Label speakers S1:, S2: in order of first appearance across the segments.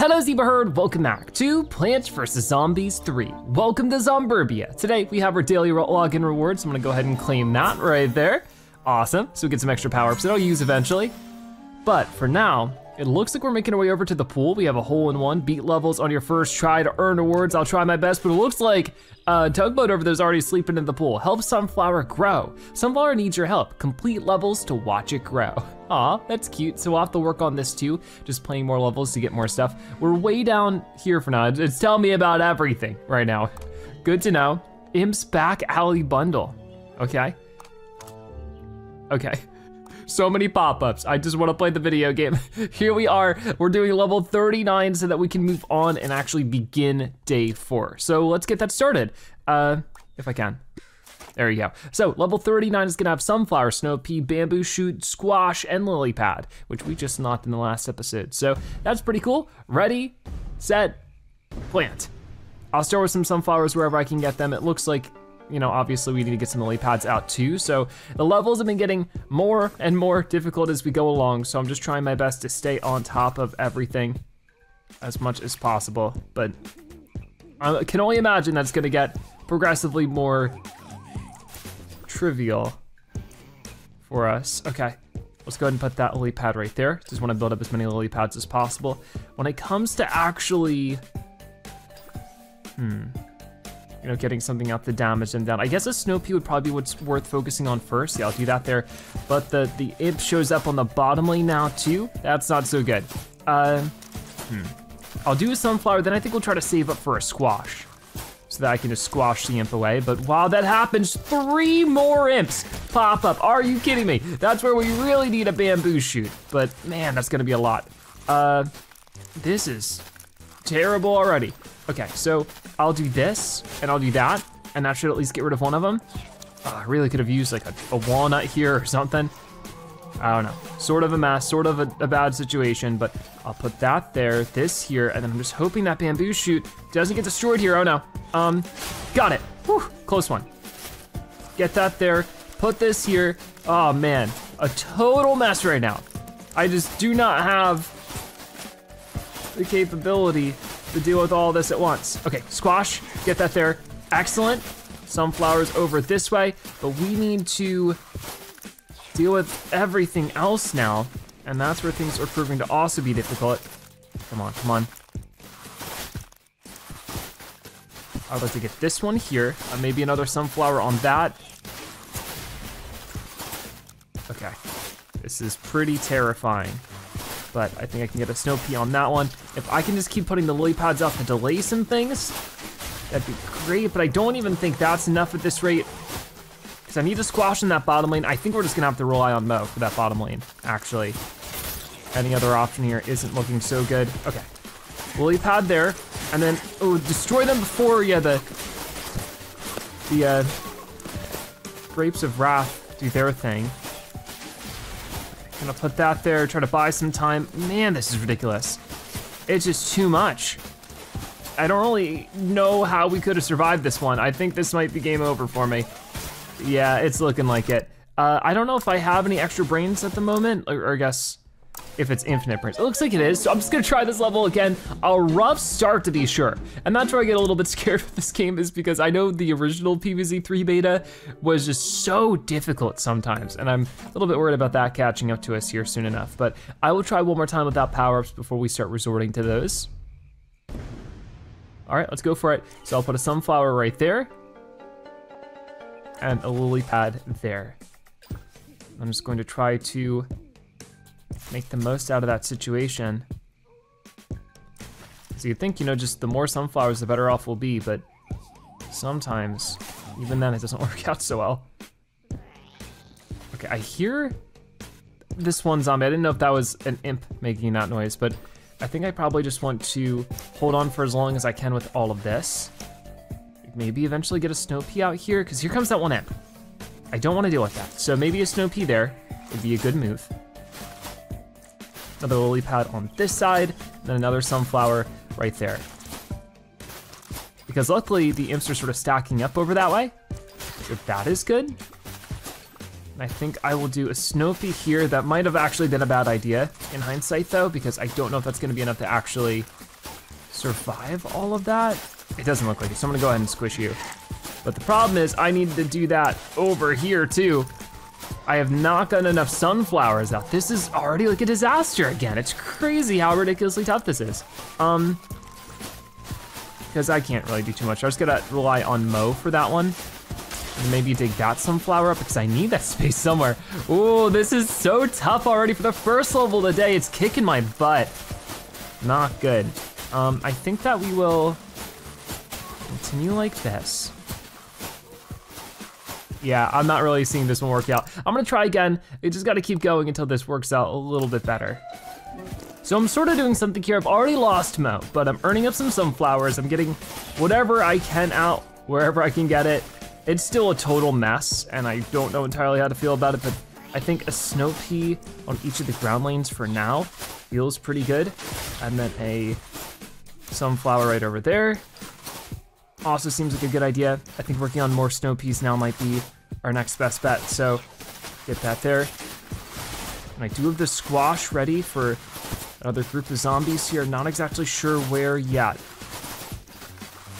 S1: Hello Zebra Herd, welcome back to Plants vs. Zombies 3. Welcome to Zomburbia. Today we have our daily login rewards. I'm gonna go ahead and claim that right there. Awesome, so we get some extra power-ups that I'll use eventually. But for now, it looks like we're making our way over to the pool. We have a hole in one, beat levels on your first try to earn awards. I'll try my best, but it looks like uh, Tugboat over there's already sleeping in the pool. Help Sunflower grow. Sunflower needs your help. Complete levels to watch it grow. Aw, that's cute. So we'll have to work on this too, just playing more levels to get more stuff. We're way down here for now. It's telling me about everything right now. Good to know. Imp's back alley bundle. Okay. Okay. So many pop-ups. I just wanna play the video game. Here we are, we're doing level 39 so that we can move on and actually begin day four. So let's get that started, uh, if I can. There you go. So level 39 is gonna have sunflower, snow pea, bamboo shoot, squash, and lily pad, which we just knocked in the last episode. So that's pretty cool. Ready, set, plant. I'll start with some sunflowers wherever I can get them. It looks like you know, obviously we need to get some lily pads out too. So the levels have been getting more and more difficult as we go along. So I'm just trying my best to stay on top of everything as much as possible. But I can only imagine that's gonna get progressively more trivial for us. Okay, let's go ahead and put that lily pad right there. Just wanna build up as many lily pads as possible. When it comes to actually, hmm, you know, getting something out to damage them down. I guess a snow pea would probably be what's worth focusing on first. Yeah, I'll do that there. But the, the imp shows up on the bottom lane now too. That's not so good. Uh, hmm. I'll do a sunflower, then I think we'll try to save up for a squash so that I can just squash the imp away. But while that happens, three more imps pop up. Are you kidding me? That's where we really need a bamboo shoot. But man, that's gonna be a lot. Uh, this is terrible already. Okay, so I'll do this and I'll do that, and that should at least get rid of one of them. Oh, I really could have used like a, a, walnut here or something. I don't know, sort of a mess, sort of a, a, bad situation, but I'll put that there, this here, and then I'm just hoping that bamboo shoot doesn't get destroyed here, oh no. Um, got it, Whew, close one. Get that there, put this here. Oh man, a total mess right now. I just do not have the capability to deal with all this at once. Okay, squash, get that there. Excellent. Sunflowers over this way, but we need to deal with everything else now, and that's where things are proving to also be difficult. Come on, come on. I'd like to get this one here, uh, maybe another sunflower on that. Okay, this is pretty terrifying but I think I can get a snow pea on that one. If I can just keep putting the lily pads out to delay some things, that'd be great, but I don't even think that's enough at this rate. Because I need to squash in that bottom lane. I think we're just gonna have to rely on Mo for that bottom lane, actually. Any other option here isn't looking so good. Okay, lily pad there, and then, oh, destroy them before, yeah, the, the uh, Grapes of Wrath do their thing. Gonna put that there, try to buy some time. Man, this is ridiculous. It's just too much. I don't really know how we could have survived this one. I think this might be game over for me. Yeah, it's looking like it. Uh, I don't know if I have any extra brains at the moment, or, or I guess if it's infinite brains. It looks like it is, so I'm just gonna try this level again. A rough start to be sure. And that's where I get a little bit scared with this game is because I know the original PvZ3 beta was just so difficult sometimes, and I'm a little bit worried about that catching up to us here soon enough. But I will try one more time without power-ups before we start resorting to those. All right, let's go for it. So I'll put a sunflower right there, and a lily pad there. I'm just going to try to make the most out of that situation. So you'd think, you know, just the more sunflowers, the better off we'll be, but sometimes, even then, it doesn't work out so well. Okay, I hear this one zombie. I didn't know if that was an imp making that noise, but I think I probably just want to hold on for as long as I can with all of this. Maybe eventually get a snow pea out here, because here comes that one imp. I don't want to deal with that. So maybe a snow pea there would be a good move another lily pad on this side, and then another sunflower right there. Because luckily the imps are sort of stacking up over that way, so that is good. And I think I will do a snow pea here. That might have actually been a bad idea in hindsight though, because I don't know if that's gonna be enough to actually survive all of that? It doesn't look like it, so I'm gonna go ahead and squish you. But the problem is I need to do that over here too. I have not gotten enough sunflowers out. This is already like a disaster again. It's crazy how ridiculously tough this is. Um, because I can't really do too much. I was gonna rely on Mo for that one. Maybe dig that sunflower up because I need that space somewhere. Oh, this is so tough already for the first level today. It's kicking my butt. Not good. Um, I think that we will continue like this. Yeah, I'm not really seeing this one work out. I'm gonna try again. We just gotta keep going until this works out a little bit better. So I'm sort of doing something here. I've already lost Mo, but I'm earning up some sunflowers. I'm getting whatever I can out, wherever I can get it. It's still a total mess, and I don't know entirely how to feel about it, but I think a snow pea on each of the ground lanes for now feels pretty good. And then a sunflower right over there. Also seems like a good idea. I think working on more snow peas now might be our next best bet, so get that there. And I do have the squash ready for another group of zombies here. Not exactly sure where yet,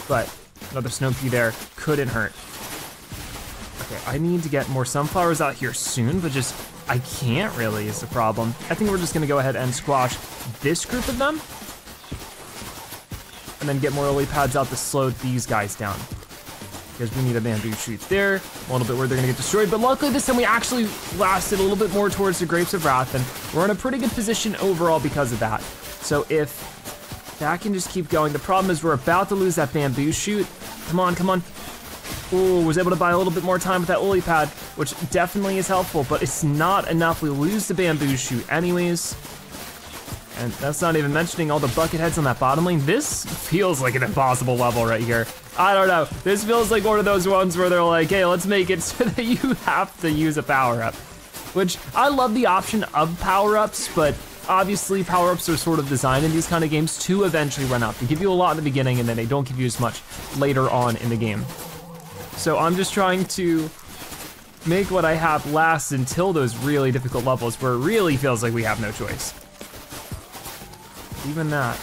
S1: but another snow pea there couldn't hurt. Okay, I need to get more sunflowers out here soon, but just, I can't really is the problem. I think we're just gonna go ahead and squash this group of them and then get more lily pads out to slow these guys down. Because we need a bamboo shoot there, a little bit where they're gonna get destroyed, but luckily this time we actually lasted a little bit more towards the Grapes of Wrath, and we're in a pretty good position overall because of that. So if that can just keep going, the problem is we're about to lose that bamboo shoot. Come on, come on. Ooh, was able to buy a little bit more time with that lily pad, which definitely is helpful, but it's not enough. We lose the bamboo shoot anyways. And that's not even mentioning all the bucket heads on that bottom lane. This feels like an impossible level right here. I don't know. This feels like one of those ones where they're like, hey, let's make it so that you have to use a power up. Which I love the option of power ups, but obviously power ups are sort of designed in these kind of games to eventually run out. They give you a lot in the beginning and then they don't give you as much later on in the game. So I'm just trying to make what I have last until those really difficult levels where it really feels like we have no choice. Even that,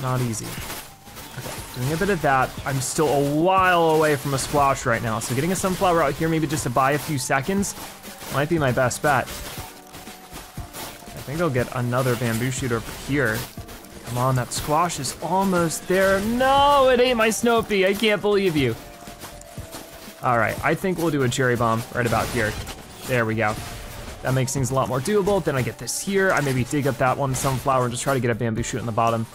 S1: not easy. Okay, doing a bit of that. I'm still a while away from a squash right now, so getting a sunflower out here maybe just to buy a few seconds might be my best bet. I think I'll get another bamboo shoot over here. Come on, that squash is almost there. No, it ain't my snow pea. I can't believe you. All right, I think we'll do a cherry bomb right about here. There we go. That makes things a lot more doable. Then I get this here. I maybe dig up that one sunflower and just try to get a bamboo shoot in the bottom.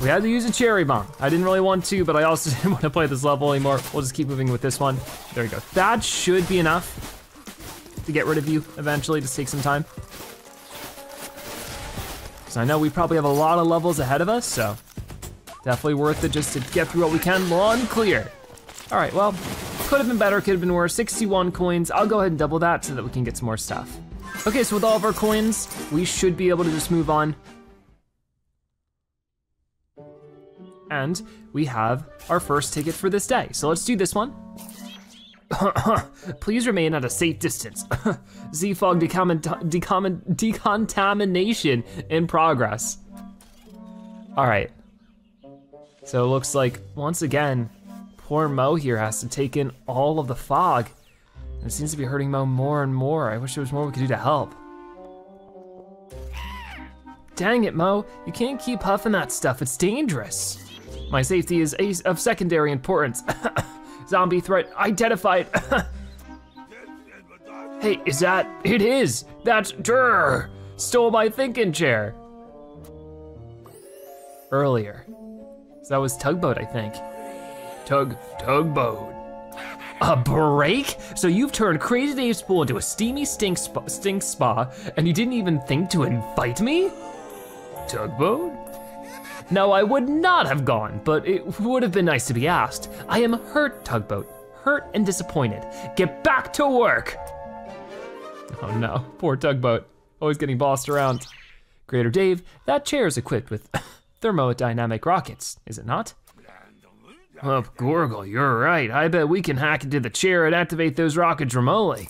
S1: We had to use a cherry bomb. I didn't really want to, but I also didn't want to play this level anymore. We'll just keep moving with this one. There we go. That should be enough to get rid of you eventually. Just take some time. Because I know we probably have a lot of levels ahead of us, so definitely worth it just to get through what we can. Lawn clear. All right, well, could have been better, could have been worse. 61 coins, I'll go ahead and double that so that we can get some more stuff. Okay, so with all of our coins, we should be able to just move on. And we have our first ticket for this day. So let's do this one. Please remain at a safe distance. Z-fog decontamination in progress. All right. So it looks like, once again, Poor Mo here has to take in all of the fog. And it seems to be hurting Mo more and more. I wish there was more we could do to help. Dang it, Mo. You can't keep huffing that stuff. It's dangerous. My safety is of secondary importance. Zombie threat identified. hey, is that? It is. That's Durr. Stole my thinking chair. Earlier. So that was Tugboat, I think. Tug, tugboat. A break? So you've turned Crazy Dave's pool into a steamy stink spa, stink spa, and you didn't even think to invite me? Tugboat? No, I would not have gone, but it would have been nice to be asked. I am hurt, Tugboat. Hurt and disappointed. Get back to work! Oh no, poor Tugboat. Always getting bossed around. Creator Dave, that chair is equipped with thermodynamic rockets, is it not? Oh, Gorgle, you're right. I bet we can hack into the chair and activate those rockets remotely.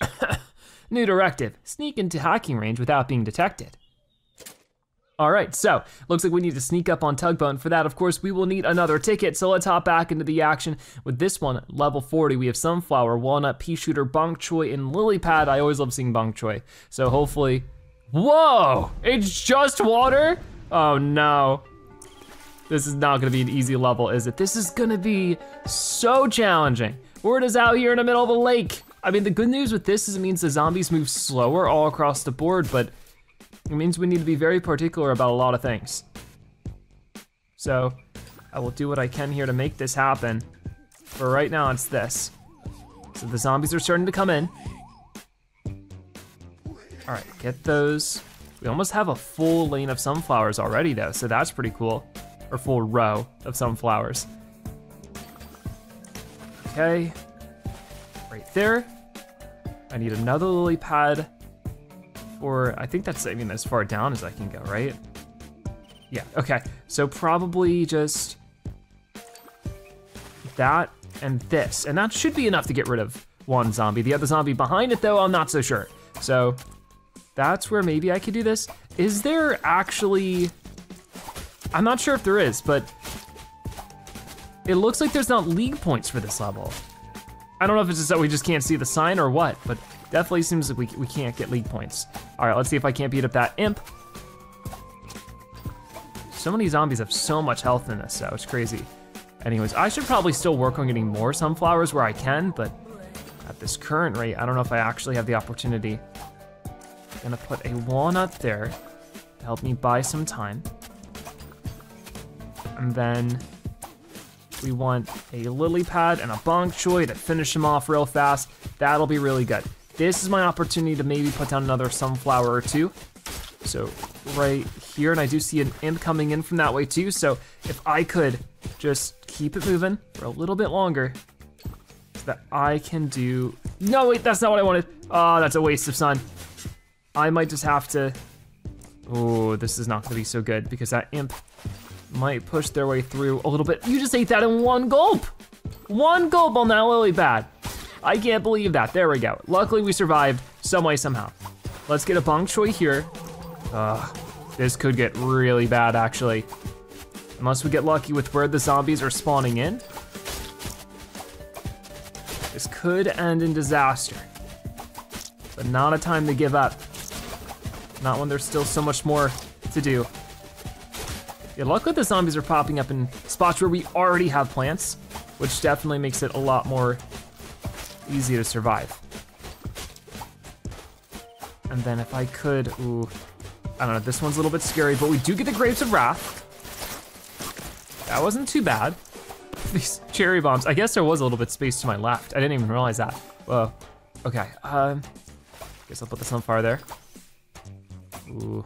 S1: New directive, sneak into hacking range without being detected. All right, so looks like we need to sneak up on Tugboat. For that, of course, we will need another ticket. So let's hop back into the action with this one, level 40. We have Sunflower, Walnut, Pea Shooter, Bok Choy, and Lily Pad. I always love seeing Bok Choy. So hopefully, whoa, it's just water? Oh no. This is not gonna be an easy level, is it? This is gonna be so challenging. Word is out here in the middle of a lake. I mean, the good news with this is it means the zombies move slower all across the board, but it means we need to be very particular about a lot of things. So I will do what I can here to make this happen. For right now, it's this. So the zombies are starting to come in. All right, get those. We almost have a full lane of sunflowers already though, so that's pretty cool. Or full row of sunflowers. Okay, right there. I need another lily pad for, I think that's, I mean, as far down as I can go, right? Yeah, okay. So probably just that and this. And that should be enough to get rid of one zombie. The other zombie behind it though, I'm not so sure. So that's where maybe I could do this. Is there actually, I'm not sure if there is, but it looks like there's not league points for this level. I don't know if it's just that we just can't see the sign or what, but definitely seems like we, we can't get league points. All right, let's see if I can't beat up that imp. So many zombies have so much health in this, though, it's crazy. Anyways, I should probably still work on getting more sunflowers where I can, but at this current rate, I don't know if I actually have the opportunity. I'm gonna put a walnut there to help me buy some time. And then we want a lily pad and a bok choy to finish him off real fast. That'll be really good. This is my opportunity to maybe put down another sunflower or two. So right here, and I do see an imp coming in from that way too. So if I could just keep it moving for a little bit longer, so that I can do, no wait, that's not what I wanted. Oh, that's a waste of sun. I might just have to, oh, this is not gonna be so good because that imp might push their way through a little bit. You just ate that in one gulp. One gulp on that lily pad. I can't believe that, there we go. Luckily we survived some way, somehow. Let's get a bok choy here. Ugh, this could get really bad actually. Unless we get lucky with where the zombies are spawning in. This could end in disaster. But not a time to give up. Not when there's still so much more to do. Yeah, luckily the zombies are popping up in spots where we already have plants, which definitely makes it a lot more easy to survive. And then if I could, ooh, I don't know, this one's a little bit scary, but we do get the Grapes of Wrath. That wasn't too bad. These cherry bombs, I guess there was a little bit space to my left. I didn't even realize that. Whoa, okay, um, guess I'll put this on fire there. Ooh,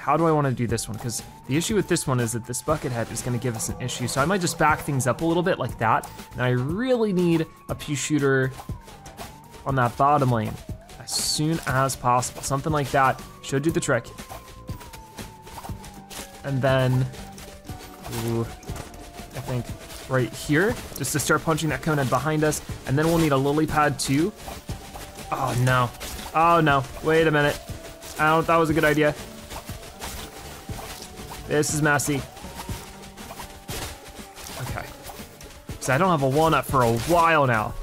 S1: how do I wanna do this one? Because the issue with this one is that this bucket head is gonna give us an issue. So I might just back things up a little bit like that. And I really need a pea shooter on that bottom lane as soon as possible. Something like that should do the trick. And then, ooh, I think right here, just to start punching that cone head behind us. And then we'll need a lily pad too. Oh no, oh no, wait a minute. I don't, that was a good idea. This is messy. Okay. So I don't have a walnut for a while now.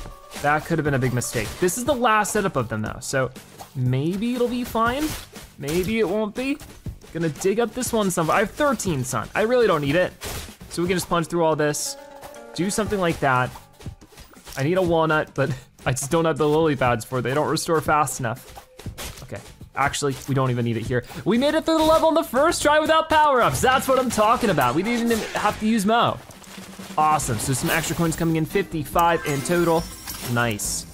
S1: That could have been a big mistake. This is the last setup of them though, so maybe it'll be fine. Maybe it won't be. Gonna dig up this one some, I have 13 sun. I really don't need it. So we can just plunge through all this, do something like that. I need a walnut, but I just don't have the lily pads for it. They don't restore fast enough. Okay, Actually, we don't even need it here. We made it through the level on the first try without power-ups. That's what I'm talking about. We didn't even have to use Mo. Awesome, so some extra coins coming in, 55 in total. Nice.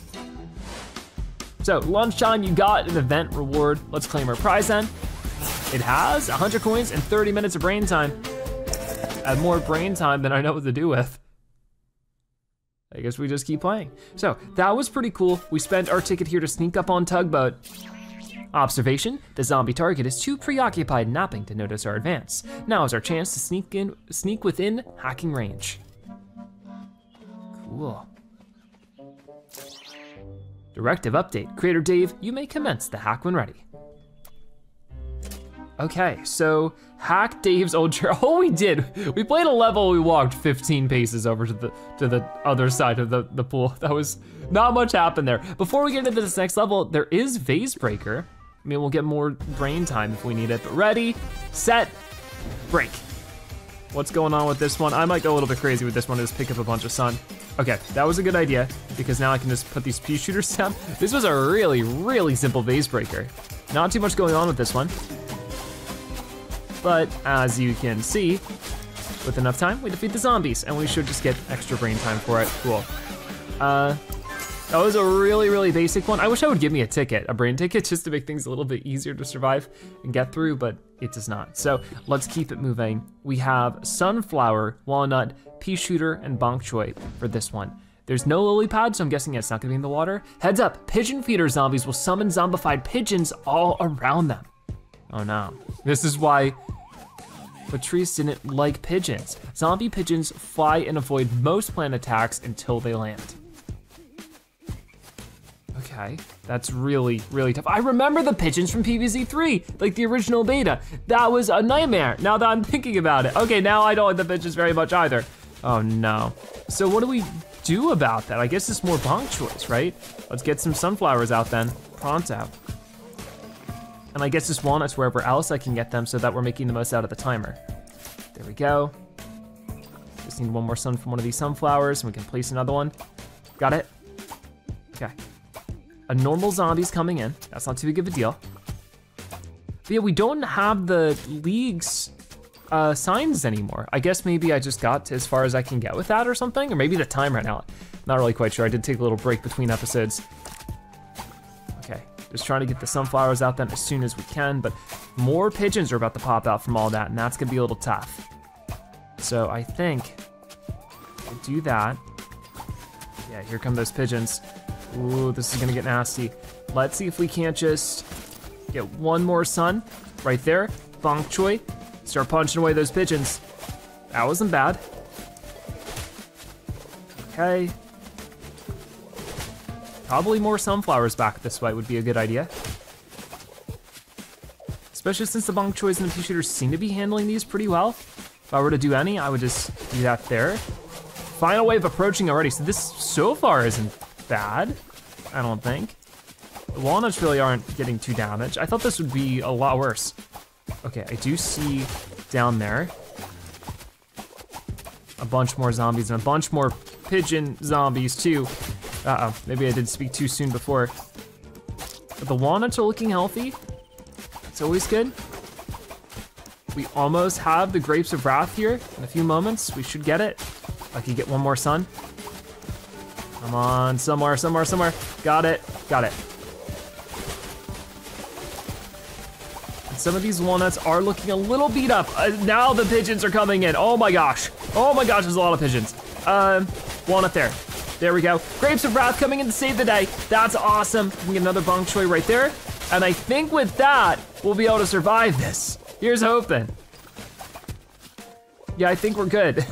S1: So lunchtime, you got an event reward. Let's claim our prize then. It has 100 coins and 30 minutes of brain time. I have more brain time than I know what to do with. I guess we just keep playing. So that was pretty cool. We spent our ticket here to sneak up on Tugboat. Observation, the zombie target is too preoccupied napping to notice our advance. Now is our chance to sneak in, sneak within hacking range. Cool. Directive update, Creator Dave, you may commence the hack when ready. Okay, so hack Dave's old chair. Oh, we did. We played a level. We walked 15 paces over to the to the other side of the the pool. That was not much happened there. Before we get into this next level, there is Vase Breaker. I mean, we'll get more brain time if we need it. But ready, set, break. What's going on with this one? I might go a little bit crazy with this one. Just pick up a bunch of sun. Okay, that was a good idea because now I can just put these pea shooters down. This was a really, really simple vase breaker. Not too much going on with this one. But as you can see, with enough time, we defeat the zombies and we should just get extra brain time for it. Cool. Uh, that was a really, really basic one. I wish I would give me a ticket, a brain ticket, just to make things a little bit easier to survive and get through, but it does not. So let's keep it moving. We have sunflower, walnut, pea shooter, and bok choy for this one. There's no lily pad, so I'm guessing it's not gonna be in the water. Heads up, pigeon feeder zombies will summon zombified pigeons all around them. Oh no. This is why Patrice didn't like pigeons. Zombie pigeons fly and avoid most plant attacks until they land. Okay, that's really, really tough. I remember the pigeons from PvZ3, like the original beta. That was a nightmare, now that I'm thinking about it. Okay, now I don't like the pigeons very much either. Oh no. So what do we do about that? I guess it's more bok choys, right? Let's get some sunflowers out then, pronto. And I guess just walnuts wherever else I can get them so that we're making the most out of the timer. There we go. Just need one more sun from one of these sunflowers and we can place another one. Got it? Okay. A normal zombie's coming in. That's not too big of a deal. But yeah, we don't have the league's uh, signs anymore. I guess maybe I just got as far as I can get with that or something, or maybe the time ran out. Not really quite sure. I did take a little break between episodes. Okay, just trying to get the sunflowers out then as soon as we can, but more pigeons are about to pop out from all that, and that's gonna be a little tough. So I think I do that. Yeah, here come those pigeons. Ooh, this is gonna get nasty. Let's see if we can't just get one more sun right there. Bok choy, start punching away those pigeons. That wasn't bad. Okay. Probably more sunflowers back this way would be a good idea. Especially since the bok choys and the pea shooters seem to be handling these pretty well. If I were to do any, I would just do that there. Final wave approaching already, so this so far isn't bad, I don't think. The walnuts really aren't getting too damaged. I thought this would be a lot worse. Okay, I do see down there a bunch more zombies and a bunch more pigeon zombies too. Uh-oh, maybe I did speak too soon before. But the walnuts are looking healthy. It's always good. We almost have the Grapes of Wrath here in a few moments. We should get it. I could get one more sun. Come on, somewhere, somewhere, somewhere. Got it, got it. And some of these walnuts are looking a little beat up. Uh, now the pigeons are coming in. Oh my gosh. Oh my gosh, there's a lot of pigeons. Um, walnut there. There we go. Grapes of Wrath coming in to save the day. That's awesome. We can get another bok choy right there. And I think with that, we'll be able to survive this. Here's hoping. Yeah, I think we're good.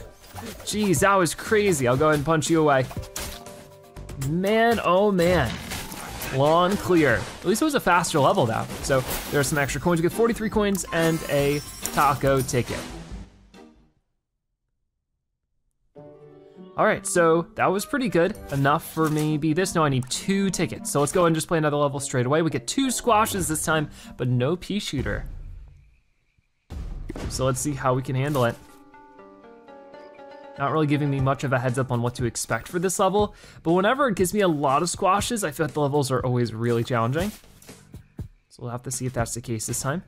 S1: Jeez, that was crazy. I'll go ahead and punch you away. Man, oh man. Lawn clear. At least it was a faster level though. So there's some extra coins. You get 43 coins and a taco ticket. All right, so that was pretty good. Enough for maybe this. No, I need two tickets. So let's go and just play another level straight away. We get two squashes this time, but no pea shooter. So let's see how we can handle it. Not really giving me much of a heads up on what to expect for this level, but whenever it gives me a lot of squashes, I feel like the levels are always really challenging. So we'll have to see if that's the case this time.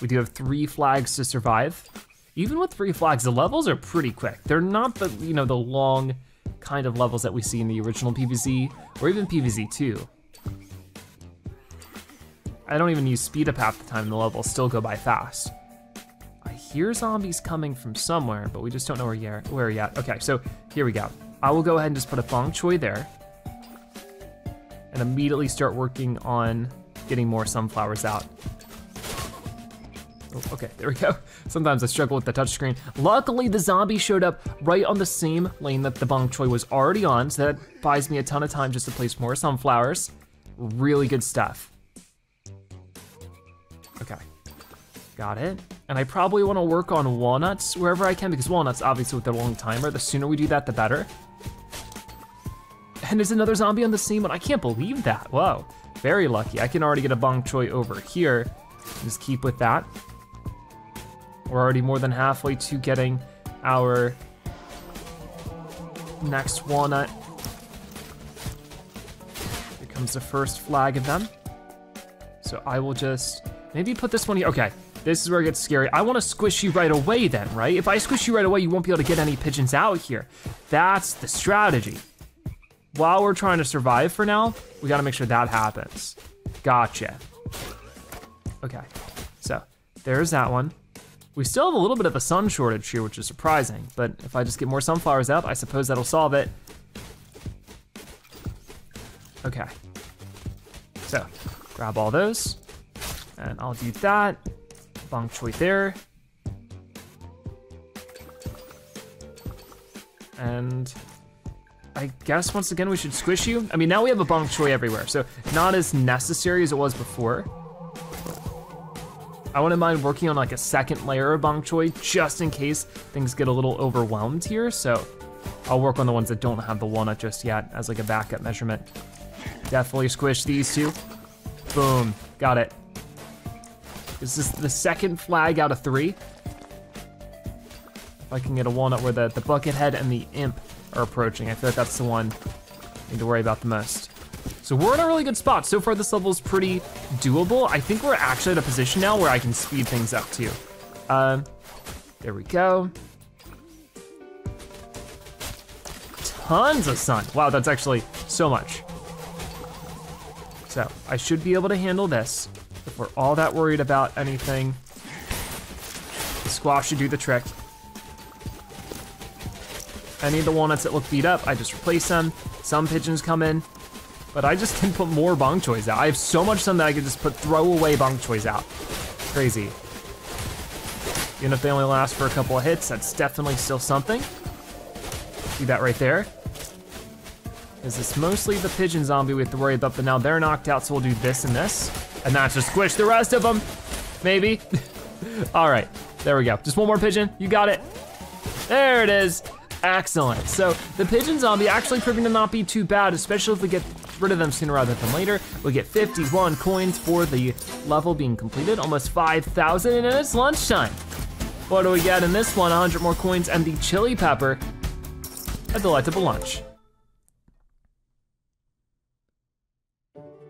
S1: We do have three flags to survive. Even with three flags, the levels are pretty quick. They're not the, you know, the long kind of levels that we see in the original PvZ or even PvZ 2. I don't even use speed up half the time, the levels still go by fast. Hear zombies coming from somewhere, but we just don't know where yet. Where yet? Okay, so here we go. I will go ahead and just put a bok choy there, and immediately start working on getting more sunflowers out. Oh, okay, there we go. Sometimes I struggle with the touchscreen. Luckily, the zombie showed up right on the same lane that the bok choy was already on, so that buys me a ton of time just to place more sunflowers. Really good stuff. Okay. Got it. And I probably wanna work on walnuts wherever I can because walnuts, obviously with their long timer, the sooner we do that, the better. And there's another zombie on the same one. I can't believe that, whoa. Very lucky. I can already get a bok choy over here. Just keep with that. We're already more than halfway to getting our next walnut. Here comes the first flag of them. So I will just maybe put this one here. Okay, this is where it gets scary. I wanna squish you right away then, right? If I squish you right away, you won't be able to get any pigeons out here. That's the strategy. While we're trying to survive for now, we gotta make sure that happens. Gotcha. Okay, so there's that one. We still have a little bit of a sun shortage here, which is surprising, but if I just get more sunflowers out, I suppose that'll solve it. Okay. So, grab all those, and I'll do that. Bok choy there. And I guess once again we should squish you. I mean, now we have a bok choy everywhere, so not as necessary as it was before. I wouldn't mind working on like a second layer of bok choy just in case things get a little overwhelmed here. So I'll work on the ones that don't have the walnut just yet as like a backup measurement. Definitely squish these two. Boom, got it. Is this the second flag out of three. If I can get a walnut where the, the bucket head and the imp are approaching, I feel like that's the one I need to worry about the most. So we're in a really good spot. So far this level is pretty doable. I think we're actually at a position now where I can speed things up too. Um, there we go. Tons of sun. Wow, that's actually so much. So I should be able to handle this if we're all that worried about anything. The squash should do the trick. Any of the walnuts that look beat up, I just replace them. Some pigeons come in, but I just can put more bok choys out. I have so much sun that I can just put throwaway bok choys out. Crazy. Even if they only last for a couple of hits, that's definitely still something. See that right there? Is this mostly the pigeon zombie we have to worry about, but now they're knocked out, so we'll do this and this. And that's just squish the rest of them, maybe. All right, there we go. Just one more pigeon, you got it. There it is. Excellent. So the pigeon zombie actually proving to not be too bad, especially if we get rid of them sooner rather than later. We get 51 coins for the level being completed, almost 5,000, and it's lunchtime. What do we get in this one? 100 more coins and the chili pepper, a delectable lunch.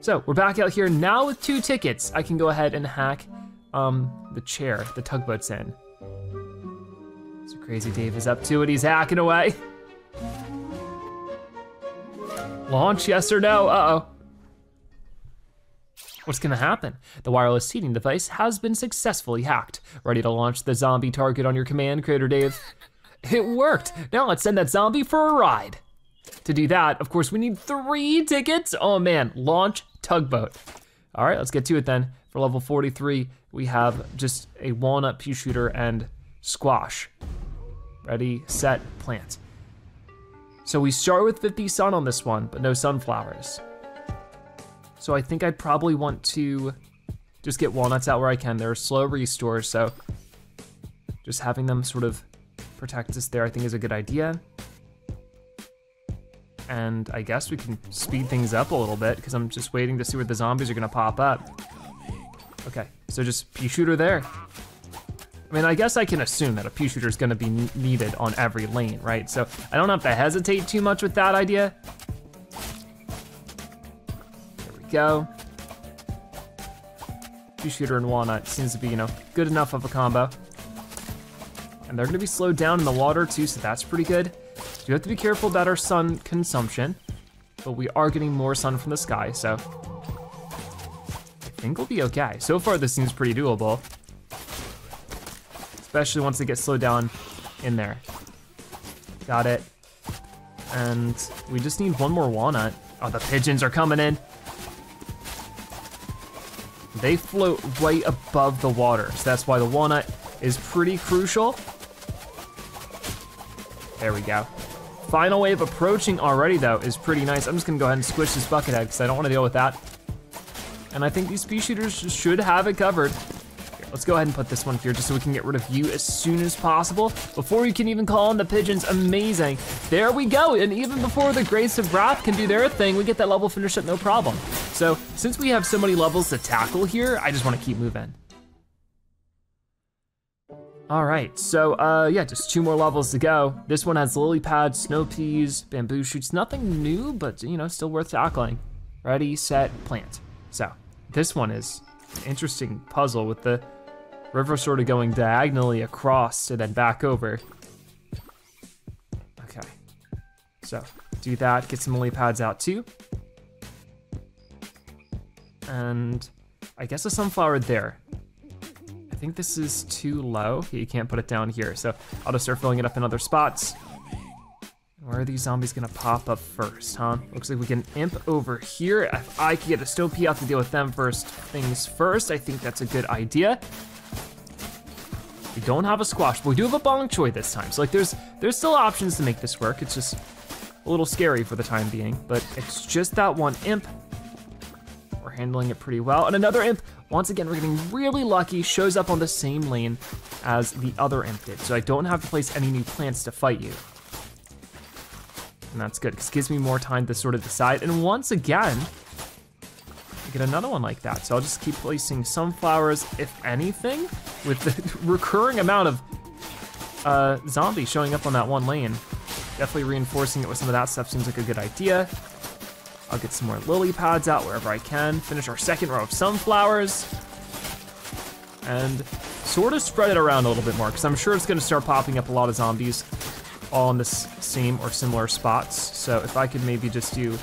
S1: So we're back out here now with two tickets. I can go ahead and hack um, the chair, the tugboat's in. So Crazy Dave is up to it, he's hacking away. Launch, yes or no? Uh-oh. What's gonna happen? The wireless seating device has been successfully hacked. Ready to launch the zombie target on your command, Creator Dave? It worked. Now let's send that zombie for a ride. To do that, of course, we need three tickets. Oh man, launch tugboat. All right, let's get to it then. For level 43, we have just a walnut pea shooter and squash. Ready, set, plant. So we start with 50 sun on this one, but no sunflowers. So I think I'd probably want to just get walnuts out where I can. They're slow restores, so just having them sort of protect us there I think is a good idea. And I guess we can speed things up a little bit because I'm just waiting to see where the zombies are gonna pop up. Okay, so just pea shooter there. I mean, I guess I can assume that a pea shooter is gonna be needed on every lane, right? So I don't have to hesitate too much with that idea. There we go. Pea shooter and walnut seems to be, you know, good enough of a combo. And they're gonna be slowed down in the water too, so that's pretty good. You have to be careful about our sun consumption, but we are getting more sun from the sky, so I think we'll be okay. So far, this seems pretty doable especially once it gets slowed down in there. Got it. And we just need one more walnut. Oh, the pigeons are coming in. They float right above the water, so that's why the walnut is pretty crucial. There we go. Final wave approaching already though is pretty nice. I'm just gonna go ahead and squish this bucket head because I don't wanna deal with that. And I think these pea shooters should have it covered. Let's go ahead and put this one here just so we can get rid of you as soon as possible. Before you can even call in the pigeons, amazing. There we go, and even before the Grapes of Wrath can do their thing, we get that level finished up no problem. So since we have so many levels to tackle here, I just wanna keep moving. All right, so uh, yeah, just two more levels to go. This one has lily pads, snow peas, bamboo shoots, nothing new, but you know, still worth tackling. Ready, set, plant. So this one is an interesting puzzle with the river sort of going diagonally across and then back over. Okay, so do that, get some lily pads out too. And I guess a sunflower there. I think this is too low. You can't put it down here, so I'll just start filling it up in other spots. Where are these zombies gonna pop up first, huh? Looks like we can imp over here. If I can get a Pea out to deal with them first things first, I think that's a good idea. We don't have a squash, but we do have a bok choy this time. So like there's there's still options to make this work. It's just a little scary for the time being, but it's just that one imp. We're handling it pretty well. And another imp once again, we're getting really lucky, shows up on the same lane as the other imp did, so I don't have to place any new plants to fight you. And that's good, because it gives me more time to sort of decide. And once again, I get another one like that. So I'll just keep placing sunflowers, if anything, with the recurring amount of uh, zombies showing up on that one lane. Definitely reinforcing it with some of that stuff seems like a good idea. I'll get some more lily pads out wherever I can. Finish our second row of sunflowers. And sort of spread it around a little bit more, because I'm sure it's gonna start popping up a lot of zombies all in the same or similar spots. So if I could maybe just do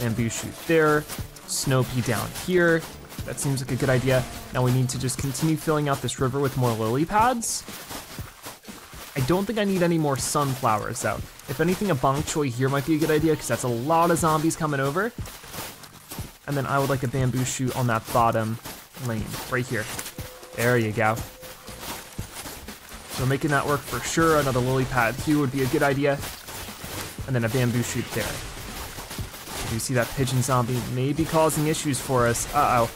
S1: bamboo shoot there, snow pea down here, that seems like a good idea. Now we need to just continue filling out this river with more lily pads. I don't think I need any more sunflowers though. If anything, a bok choy here might be a good idea because that's a lot of zombies coming over. And then I would like a bamboo shoot on that bottom lane, right here. There you go. So making that work for sure. Another lily pad here would be a good idea. And then a bamboo shoot there. You see that pigeon zombie may be causing issues for us. Uh-oh.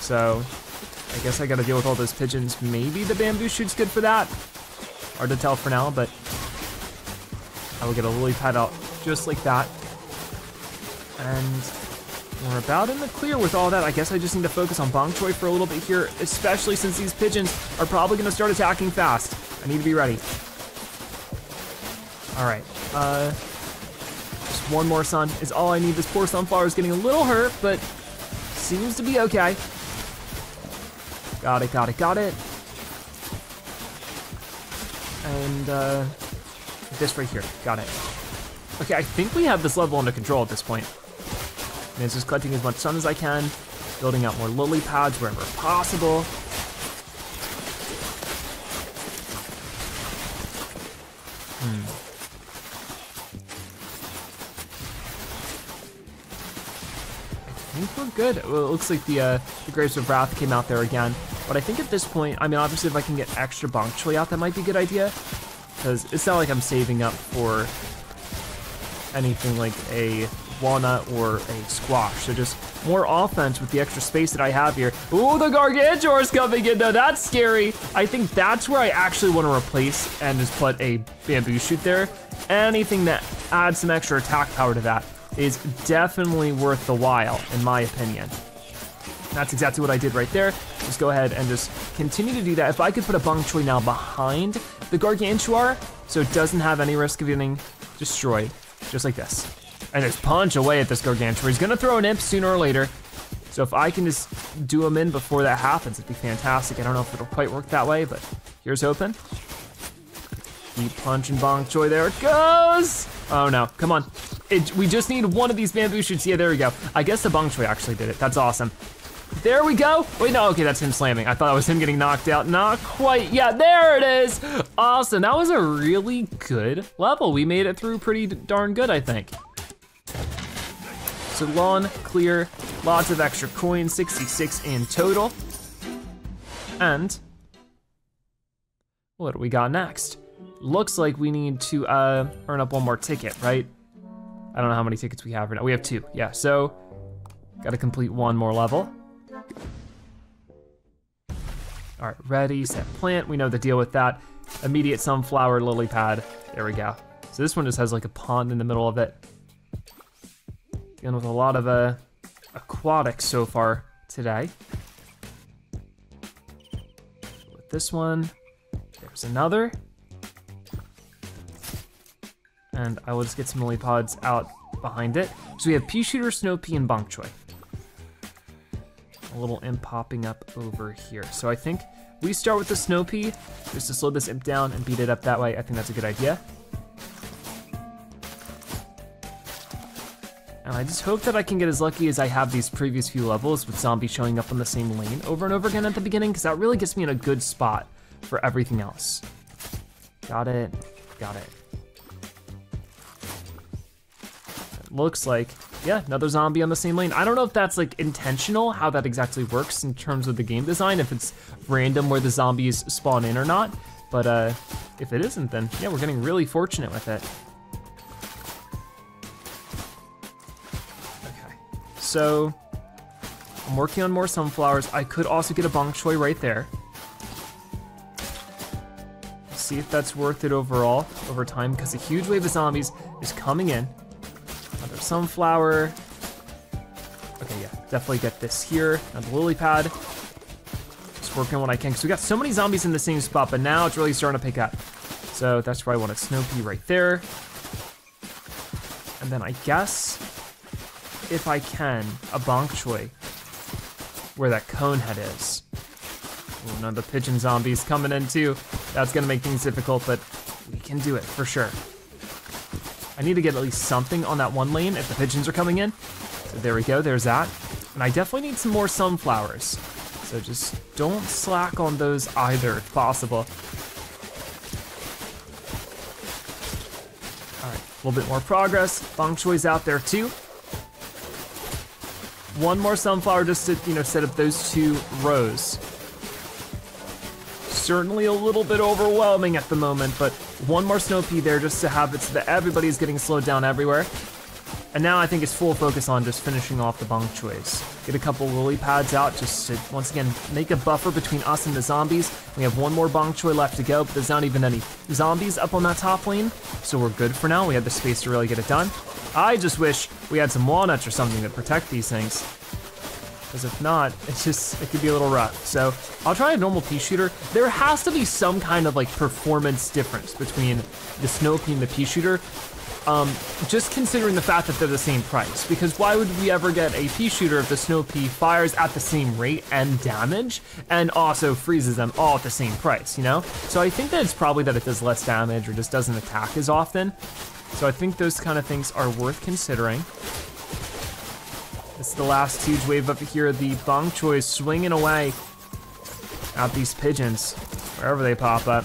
S1: So, I guess I gotta deal with all those pigeons. Maybe the bamboo shoot's good for that. Hard to tell for now, but I will get a lily pad out just like that. And we're about in the clear with all that. I guess I just need to focus on Bok Choy for a little bit here, especially since these pigeons are probably gonna start attacking fast. I need to be ready. All right, uh, just one more sun is all I need. This poor sunflower is getting a little hurt, but seems to be okay. Got it, got it, got it and uh, this right here, got it. Okay, I think we have this level under control at this point. And it's just collecting as much sun as I can, building out more lily pads wherever possible. Hmm. I think we're good. Well, it looks like the, uh, the Grapes of Wrath came out there again. But I think at this point, I mean, obviously if I can get extra bok choy out, that might be a good idea. Because it's not like I'm saving up for anything like a walnut or a squash. So just more offense with the extra space that I have here. Ooh, the Gargantuar's coming in though, that's scary. I think that's where I actually wanna replace and just put a bamboo shoot there. Anything that adds some extra attack power to that is definitely worth the while, in my opinion. That's exactly what I did right there. Just go ahead and just continue to do that. If I could put a bok choy now behind the Gargantuar, so it doesn't have any risk of getting destroyed, just like this. And just punch away at this Gargantuar. He's gonna throw an imp sooner or later. So if I can just do him in before that happens, it'd be fantastic. I don't know if it'll quite work that way, but here's hoping. Keep punching bok choy, there it goes! Oh no, come on. It, we just need one of these bamboo shoots. Yeah, there we go. I guess the bok choy actually did it. That's awesome. There we go. Wait, no, okay, that's him slamming. I thought it was him getting knocked out. Not quite. Yeah, there it is. Awesome, that was a really good level. We made it through pretty darn good, I think. So lawn, clear, lots of extra coins, 66 in total. And what do we got next? Looks like we need to uh, earn up one more ticket, right? I don't know how many tickets we have right now. We have two, yeah. So, gotta complete one more level. All right, ready, set, plant. We know the deal with that. Immediate sunflower lily pad. There we go. So this one just has like a pond in the middle of it. Dealing with a lot of uh, aquatics so far today. With this one, there's another. And I will just get some lily pads out behind it. So we have pea shooter, snow pea, and bok choy. A little imp popping up over here. So I think we start with the snow pea, just to slow this imp down and beat it up that way. I think that's a good idea. And I just hope that I can get as lucky as I have these previous few levels with zombies showing up on the same lane over and over again at the beginning, because that really gets me in a good spot for everything else. Got it, got it. it looks like, yeah, another zombie on the same lane. I don't know if that's like intentional, how that exactly works in terms of the game design, if it's random where the zombies spawn in or not, but uh, if it isn't, then yeah, we're getting really fortunate with it. Okay, so I'm working on more sunflowers. I could also get a bok choy right there. See if that's worth it overall, over time, because a huge wave of zombies is coming in. Sunflower. Okay, yeah, definitely get this here. Another lily pad. Just working on what I can, because we got so many zombies in the same spot, but now it's really starting to pick up. So that's why I want a snow pea right there. And then I guess if I can, a bok choy where that cone head is. Oh no, the pigeon zombies coming in too. That's gonna make things difficult, but we can do it for sure. I need to get at least something on that one lane if the pigeons are coming in. So there we go, there's that. And I definitely need some more sunflowers. So just don't slack on those either if possible. All right, a little bit more progress. Bok choy's out there too one more sunflower just to, you know, set up those two rows. Certainly a little bit overwhelming at the moment, but one more snow pea there just to have it so that everybody's getting slowed down everywhere. And now I think it's full focus on just finishing off the bok choys. Get a couple lily pads out just to, once again, make a buffer between us and the zombies. We have one more bok choy left to go, but there's not even any zombies up on that top lane, so we're good for now. We have the space to really get it done. I just wish we had some walnuts or something to protect these things. Because if not, it's just, it could be a little rough. So I'll try a normal pea shooter. There has to be some kind of like performance difference between the snow pea and the pea shooter. Um, just considering the fact that they're the same price, because why would we ever get a pea shooter if the snow pea fires at the same rate and damage, and also freezes them all at the same price, you know? So I think that it's probably that it does less damage or just doesn't attack as often. So I think those kind of things are worth considering. It's the last huge wave up here. The bok choy swinging away at these pigeons, wherever they pop up.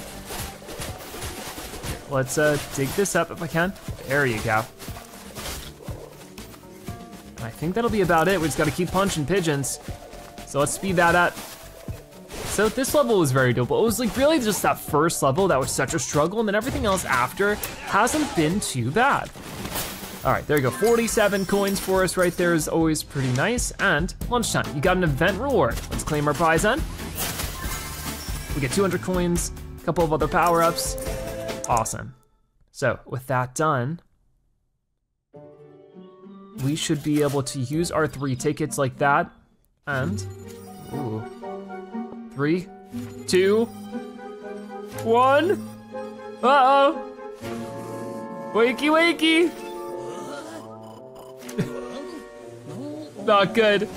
S1: Let's uh, dig this up if I can. There you go. I think that'll be about it. We just gotta keep punching pigeons. So let's speed that up. So this level was very doable. It was like really just that first level that was such a struggle and then everything else after hasn't been too bad. All right, there you go, 47 coins for us right there is always pretty nice. And lunchtime, you got an event reward. Let's claim our prize then. We get 200 coins, a couple of other power-ups. Awesome. So with that done, we should be able to use our three tickets like that. And, ooh, Three, two, one. Uh-oh. Wakey, wakey. Not good.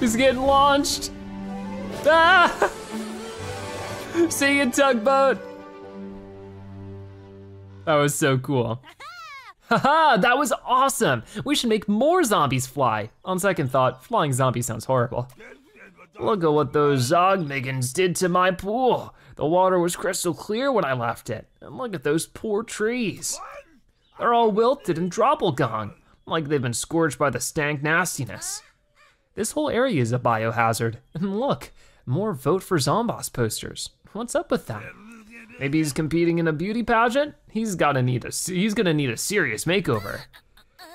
S1: He's getting launched. Ah! See you, tugboat. That was so cool. Haha, that was awesome. We should make more zombies fly. On second thought, flying zombie sounds horrible. Look at what those Zogmiggins did to my pool. The water was crystal clear when I left it. And look at those poor trees. They're all wilted and gone, like they've been scourged by the stank nastiness. This whole area is a biohazard. And look, more vote for Zomboss posters. What's up with that? Maybe he's competing in a beauty pageant? He's gotta need a, he's gonna need a serious makeover.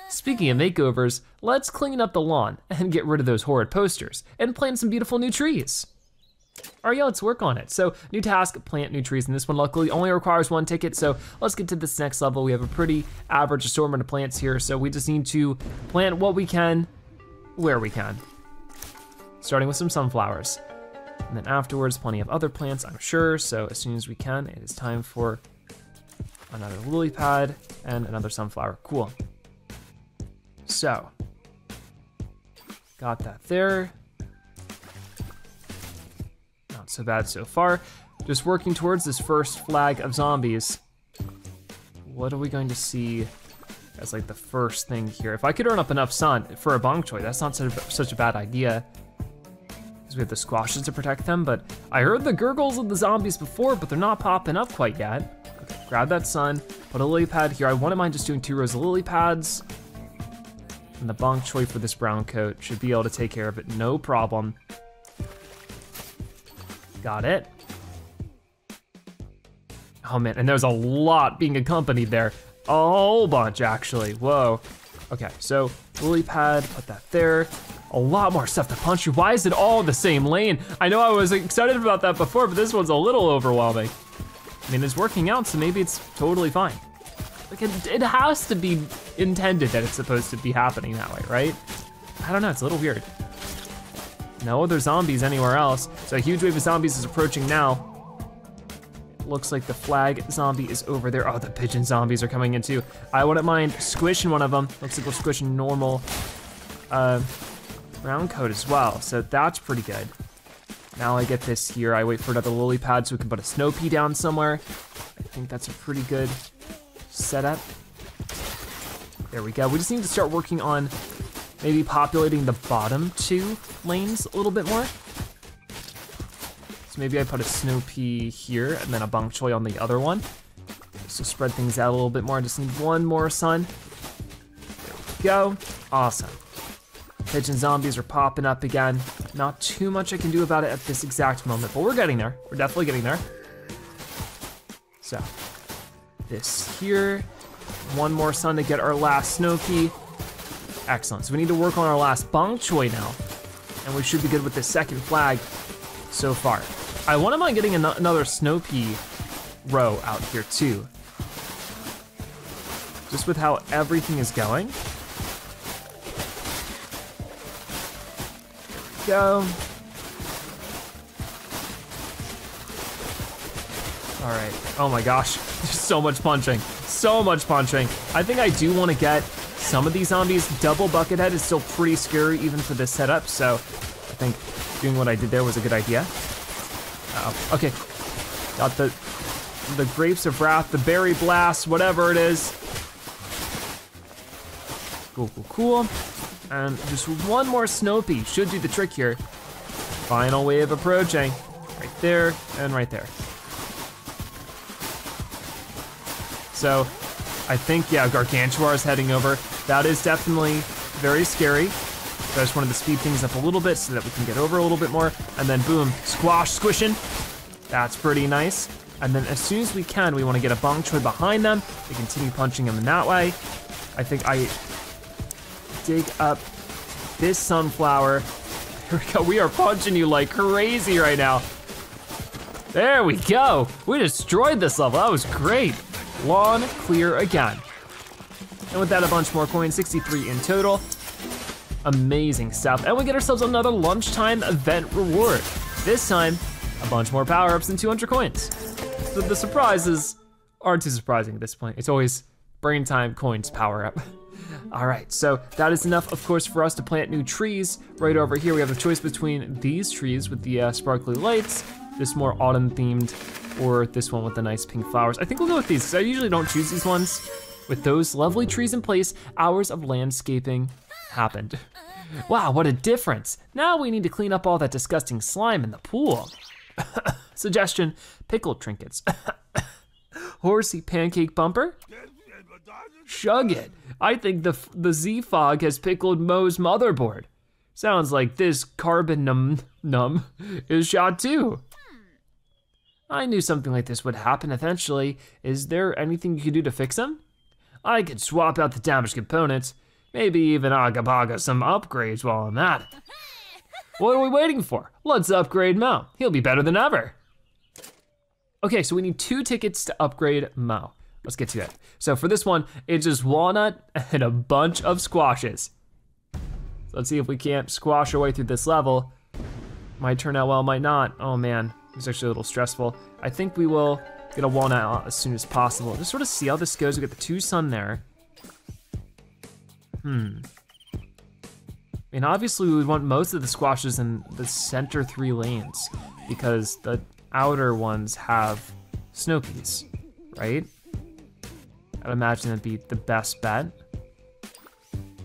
S1: Speaking of makeovers, let's clean up the lawn and get rid of those horrid posters and plant some beautiful new trees. All right, yeah, let's work on it. So new task, plant new trees. And this one luckily only requires one ticket. So let's get to this next level. We have a pretty average assortment of plants here. So we just need to plant what we can, where we can. Starting with some sunflowers. And then afterwards, plenty of other plants, I'm sure. So as soon as we can, it is time for another lily pad and another sunflower. Cool. So, got that there. Not so bad so far. Just working towards this first flag of zombies. What are we going to see as like the first thing here? If I could earn up enough sun for a bok choy, that's not such a, bad idea. Because we have the squashes to protect them, but I heard the gurgles of the zombies before, but they're not popping up quite yet. Okay, grab that sun, put a lily pad here. I wouldn't mind just doing two rows of lily pads. And the bok choy for this brown coat should be able to take care of it, no problem. Got it. Oh man, and there's a lot being accompanied there. A whole bunch actually, whoa. Okay, so lily pad, put that there. A lot more stuff to punch through. Why is it all the same lane? I know I was excited about that before, but this one's a little overwhelming. I mean, it's working out, so maybe it's totally fine. Like, it, it has to be intended that it's supposed to be happening that way, right? I don't know, it's a little weird. No other zombies anywhere else. So a huge wave of zombies is approaching now. looks like the flag zombie is over there. Oh, the pigeon zombies are coming in too. I wouldn't mind squishing one of them. Looks like we're squishing normal uh, brown coat as well. So that's pretty good. Now I get this here. I wait for another lily pad so we can put a snow pea down somewhere. I think that's a pretty good setup. There we go. We just need to start working on maybe populating the bottom two lanes a little bit more. So maybe I put a snow pea here and then a bok choy on the other one. So spread things out a little bit more. I just need one more sun. Go. Awesome. Pigeon zombies are popping up again. Not too much I can do about it at this exact moment, but we're getting there. We're definitely getting there. So, this here. One more sun to get our last snow pea. Excellent, so we need to work on our last bok choy now. And we should be good with the second flag so far. I wouldn't mind getting an another snow pea row out here too. Just with how everything is going. go. All right, oh my gosh, there's so much punching, so much punching. I think I do wanna get some of these zombies. Double bucket head is still pretty scary even for this setup, so I think doing what I did there was a good idea. Uh -oh. okay, got the, the Grapes of Wrath, the Berry Blast, whatever it is. Cool, cool, cool. And just one more snow pea should do the trick here. Final wave approaching. Right there and right there. So I think, yeah, Gargantuar is heading over. That is definitely very scary. So I just wanted to speed things up a little bit so that we can get over a little bit more. And then boom, squash squishing. That's pretty nice. And then as soon as we can, we want to get a bok choy behind them to continue punching them in that way. I think I dig up this sunflower. Here we go, we are punching you like crazy right now. There we go. We destroyed this level, that was great. Lawn clear again. And with that, a bunch more coins, 63 in total. Amazing stuff. And we get ourselves another lunchtime event reward. This time, a bunch more power-ups and 200 coins. So the surprises aren't too surprising at this point. It's always brain time coins power up. All right, so that is enough, of course, for us to plant new trees. Right over here, we have a choice between these trees with the uh, sparkly lights, this more autumn themed, or this one with the nice pink flowers. I think we'll go with these, because I usually don't choose these ones. With those lovely trees in place, hours of landscaping happened. Wow, what a difference. Now we need to clean up all that disgusting slime in the pool. Suggestion, pickled trinkets. Horsey pancake bumper? Shug it. I think the, the Z-Fog has pickled Mo's motherboard. Sounds like this carbon num num is shot too. I knew something like this would happen eventually. Is there anything you can do to fix them? I could swap out the damaged components. Maybe even Agabaga some upgrades while I'm at it. What are we waiting for? Let's upgrade Mo. He'll be better than ever. Okay, so we need two tickets to upgrade Mo. Let's get to it. So for this one, it's just walnut and a bunch of squashes. So let's see if we can't squash our way through this level. Might turn out well, might not. Oh man, it's actually a little stressful. I think we will get a walnut out as soon as possible. Just sort of see how this goes. We get the two sun there. Hmm. I mean, obviously we would want most of the squashes in the center three lanes because the outer ones have snow peas, right? I'd imagine that'd be the best bet.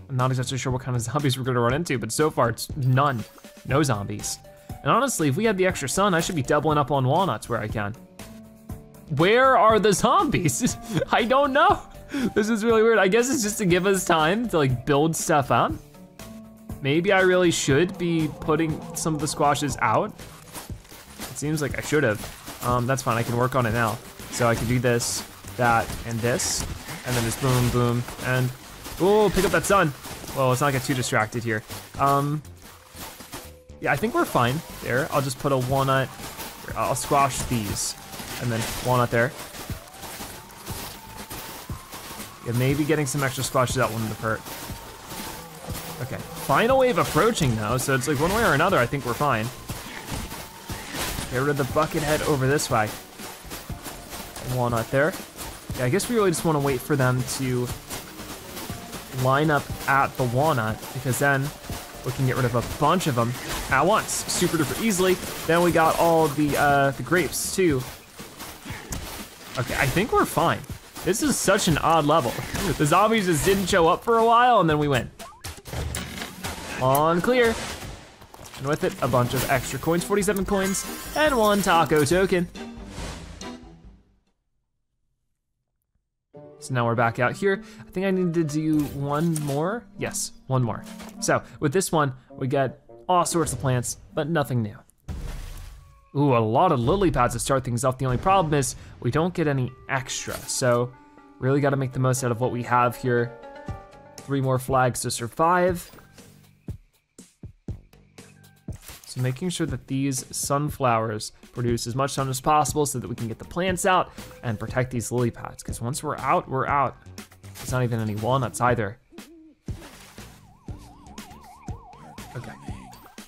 S1: I'm not exactly sure what kind of zombies we're gonna run into, but so far it's none, no zombies. And honestly, if we had the extra sun, I should be doubling up on walnuts where I can. Where are the zombies? I don't know. This is really weird. I guess it's just to give us time to like build stuff up. Maybe I really should be putting some of the squashes out. It seems like I should have. Um, that's fine, I can work on it now. So I can do this, that, and this, and then just boom, boom, and, oh, pick up that sun. Well, let's not get too distracted here. Um, yeah, I think we're fine there. I'll just put a walnut, I'll squash these, and then walnut there. Yeah, maybe getting some extra squashes out wouldn't have hurt. Okay, final wave approaching now, so it's like one way or another, I think we're fine. Get rid of the bucket head over this way. Walnut there. Yeah, I guess we really just want to wait for them to line up at the walnut because then we can get rid of a bunch of them at once, super duper easily. Then we got all the uh, the grapes too. Okay, I think we're fine. This is such an odd level. The zombies just didn't show up for a while and then we win. On clear. And with it, a bunch of extra coins, 47 coins, and one taco token. So now we're back out here. I think I need to do one more. Yes, one more. So with this one, we get all sorts of plants, but nothing new. Ooh, a lot of lily pads to start things off. The only problem is we don't get any extra. So really gotta make the most out of what we have here. Three more flags to survive. So making sure that these sunflowers produce as much sun as possible so that we can get the plants out and protect these lily pads. Because once we're out, we're out. It's not even any walnuts either. Okay,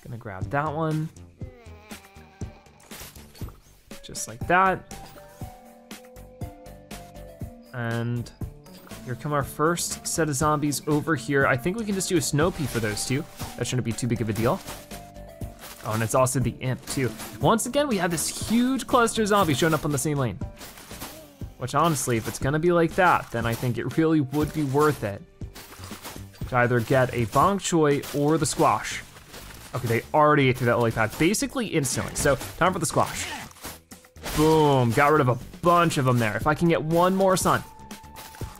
S1: gonna grab that one. Just like that. And here come our first set of zombies over here. I think we can just do a snow pea for those two. That shouldn't be too big of a deal. Oh, and it's also the imp too. Once again, we have this huge cluster of zombies showing up on the same lane. Which honestly, if it's gonna be like that, then I think it really would be worth it to either get a bok choy or the squash. Okay, they already ate through that lily pad, basically instantly. So time for the squash. Boom, got rid of a bunch of them there. If I can get one more sun.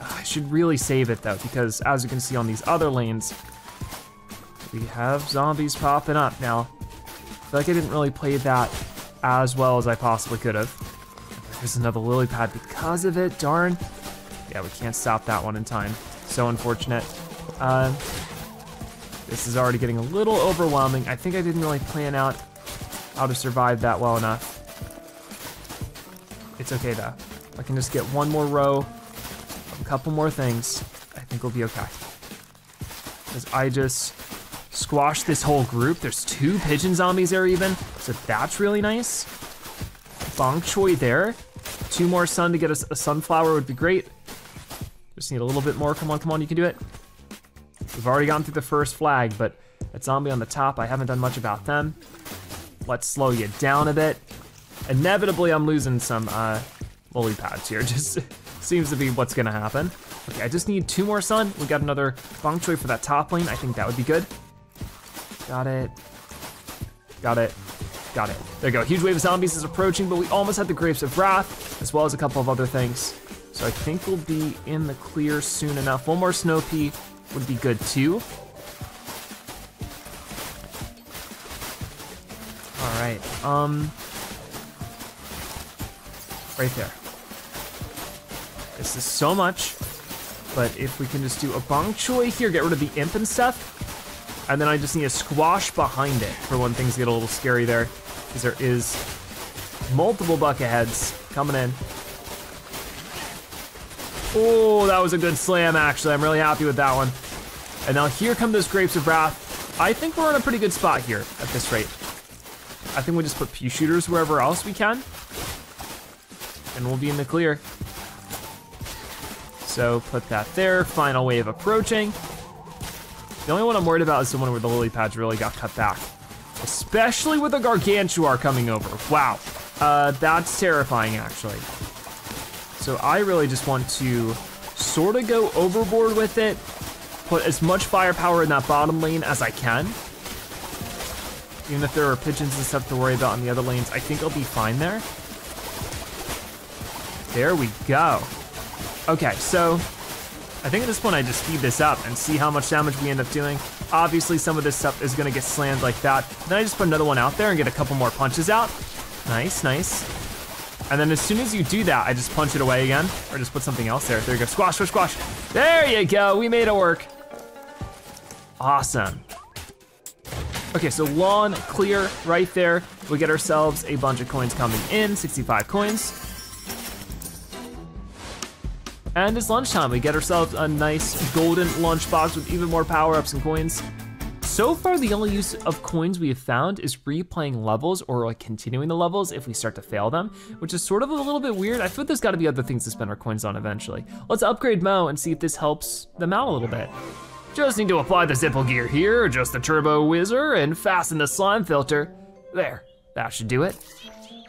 S1: I should really save it though, because as you can see on these other lanes, we have zombies popping up now feel like I didn't really play that as well as I possibly could have. There's another lily pad because of it, darn. Yeah, we can't stop that one in time. So unfortunate. Uh, this is already getting a little overwhelming. I think I didn't really plan out how to survive that well enough. It's okay though. I can just get one more row, a couple more things, I think we'll be okay. Because I just squashed this whole group. There's two pigeon zombies there even, so that's really nice. Bok choy there. Two more sun to get a, a sunflower would be great. Just need a little bit more, come on, come on, you can do it. We've already gone through the first flag, but that zombie on the top, I haven't done much about them. Let's slow you down a bit. Inevitably, I'm losing some uh, lily pads here. Just seems to be what's gonna happen. Okay, I just need two more sun. We got another bok choy for that top lane. I think that would be good. Got it. Got it. Got it. There you go. Huge wave of zombies is approaching, but we almost had the Grapes of Wrath, as well as a couple of other things. So I think we'll be in the clear soon enough. One more Snow Pea would be good too. All right, um, right there. This is so much. But if we can just do a bok choy here, get rid of the imp and stuff, and then I just need a squash behind it for when things get a little scary there, because there is multiple bucket heads coming in. Oh, that was a good slam, actually. I'm really happy with that one. And now here come those Grapes of Wrath. I think we're in a pretty good spot here at this rate. I think we just put pea shooters wherever else we can. And we'll be in the clear. So put that there, final wave approaching. The only one I'm worried about is the one where the lily pads really got cut back. Especially with a Gargantuar coming over. Wow, uh, that's terrifying actually. So I really just want to sort of go overboard with it, put as much firepower in that bottom lane as I can. Even if there are pigeons and stuff to worry about in the other lanes, I think I'll be fine there. There we go. Okay, so I think at this point I just speed this up and see how much damage we end up doing. Obviously some of this stuff is gonna get slammed like that. Then I just put another one out there and get a couple more punches out. Nice, nice. And then as soon as you do that, I just punch it away again, or just put something else there. There you go, squash, squash, squash. There you go, we made it work. Awesome. Okay, so lawn clear right there. We get ourselves a bunch of coins coming in, 65 coins. And it's lunchtime. We get ourselves a nice golden lunchbox with even more power-ups and coins. So far, the only use of coins we have found is replaying levels or like continuing the levels if we start to fail them, which is sort of a little bit weird. I feel there's gotta be other things to spend our coins on eventually. Let's upgrade Mo and see if this helps them out a little bit. Just need to apply the Zipple gear here, adjust the turbo whizzer, and fasten the slime filter. There, that should do it.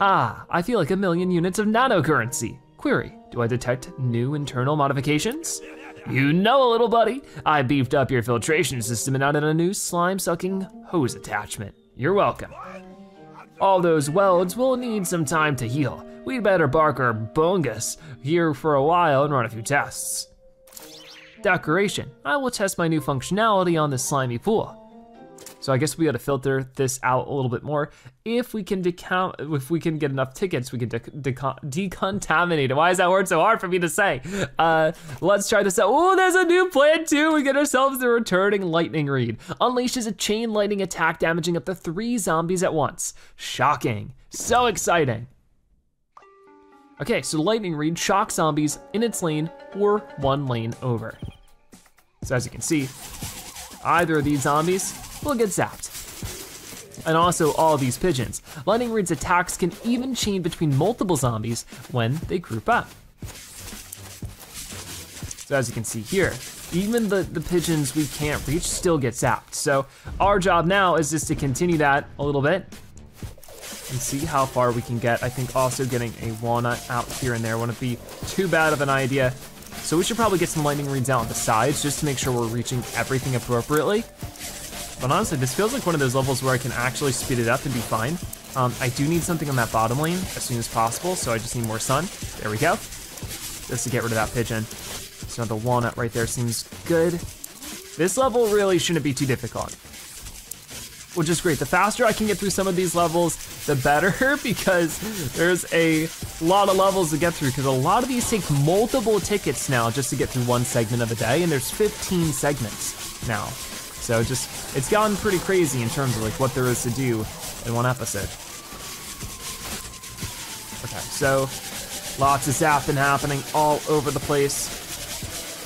S1: Ah, I feel like a million units of nano currency. Query, do I detect new internal modifications? You know, a little buddy, I beefed up your filtration system and added a new slime sucking hose attachment. You're welcome. All those welds will need some time to heal. We'd better bark our bungus here for a while and run a few tests. Decoration, I will test my new functionality on this slimy pool. So I guess we gotta filter this out a little bit more. If we can decount, if we can get enough tickets, we can de de decontaminate it. Why is that word so hard for me to say? Uh, let's try this out. Oh, there's a new plan too. We get ourselves the returning lightning reed. Unleashes a chain lightning attack damaging up to three zombies at once. Shocking, so exciting. Okay, so lightning reed shocks zombies in its lane or one lane over. So as you can see, either of these zombies will get zapped. And also all these pigeons. Lightning Reed's attacks can even chain between multiple zombies when they group up. So as you can see here, even the, the pigeons we can't reach still get zapped. So our job now is just to continue that a little bit and see how far we can get. I think also getting a walnut out here and there wouldn't be too bad of an idea. So we should probably get some lightning reeds out on the sides just to make sure we're reaching everything appropriately. But honestly, this feels like one of those levels where I can actually speed it up and be fine. Um, I do need something on that bottom lane as soon as possible, so I just need more sun. There we go. Just to get rid of that pigeon. So the walnut right there seems good. This level really shouldn't be too difficult. Which is great. The faster I can get through some of these levels, the better, because there's a lot of levels to get through, because a lot of these take multiple tickets now just to get through one segment of a day, and there's 15 segments now. So just, it's gotten pretty crazy in terms of like what there is to do in one episode. Okay, so lots of zapping happening all over the place.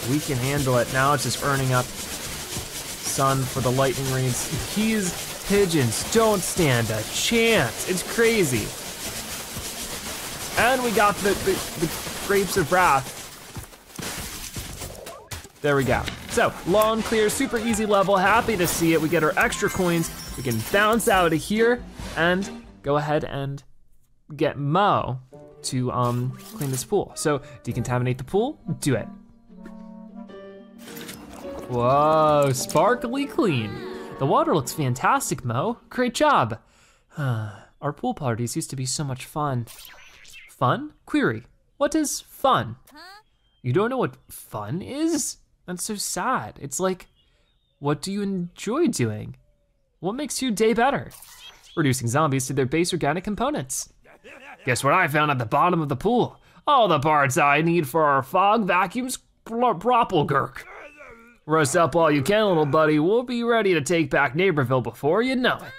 S1: We can handle it. Now it's just earning up sun for the lightning reeds. These pigeons don't stand a chance. It's crazy. And we got the, the, the grapes of wrath. There we go. So, lawn, clear, super easy level, happy to see it. We get our extra coins, we can bounce out of here and go ahead and get Mo to um, clean this pool. So, decontaminate the pool, do it. Whoa, sparkly clean. The water looks fantastic, Mo. Great job. Our pool parties used to be so much fun. Fun? Query, what is fun? You don't know what fun is? That's so sad. It's like, what do you enjoy doing? What makes your day better? Reducing zombies to their base organic components. Guess what I found at the bottom of the pool? All the parts I need for our fog vacuum Broppelgurk. Rest up all you can, little buddy. We'll be ready to take back Neighborville before you know it.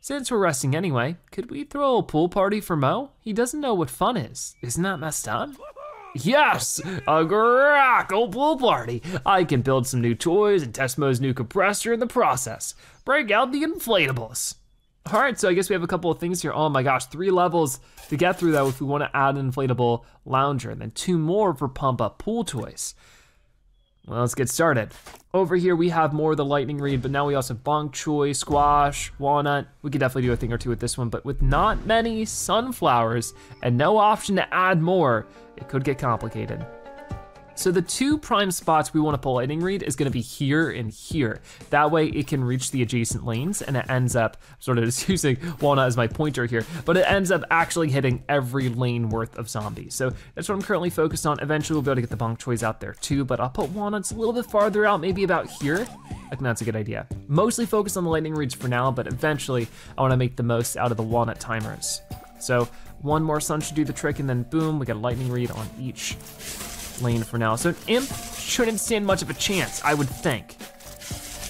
S1: Since we're resting anyway, could we throw a pool party for Mo? He doesn't know what fun is. Isn't that messed up? Yes, a grackle pool party. I can build some new toys and test Mo's new compressor in the process. Break out the inflatables. All right, so I guess we have a couple of things here. Oh my gosh, three levels to get through that if we wanna add an inflatable lounger, and then two more for pump up pool toys. Well, let's get started. Over here we have more of the lightning reed, but now we also have bok choy, squash, walnut. We could definitely do a thing or two with this one, but with not many sunflowers and no option to add more, it could get complicated. So the two prime spots we wanna pull lightning reed is gonna be here and here. That way it can reach the adjacent lanes and it ends up, sort of just using Walnut as my pointer here, but it ends up actually hitting every lane worth of zombies. So that's what I'm currently focused on. Eventually we'll be able to get the bok choys out there too, but I'll put Walnuts a little bit farther out, maybe about here. I think that's a good idea. Mostly focused on the lightning reeds for now, but eventually I wanna make the most out of the walnut timers. So one more sun should do the trick and then boom, we got a lightning reed on each lane for now. So an imp shouldn't stand much of a chance, I would think.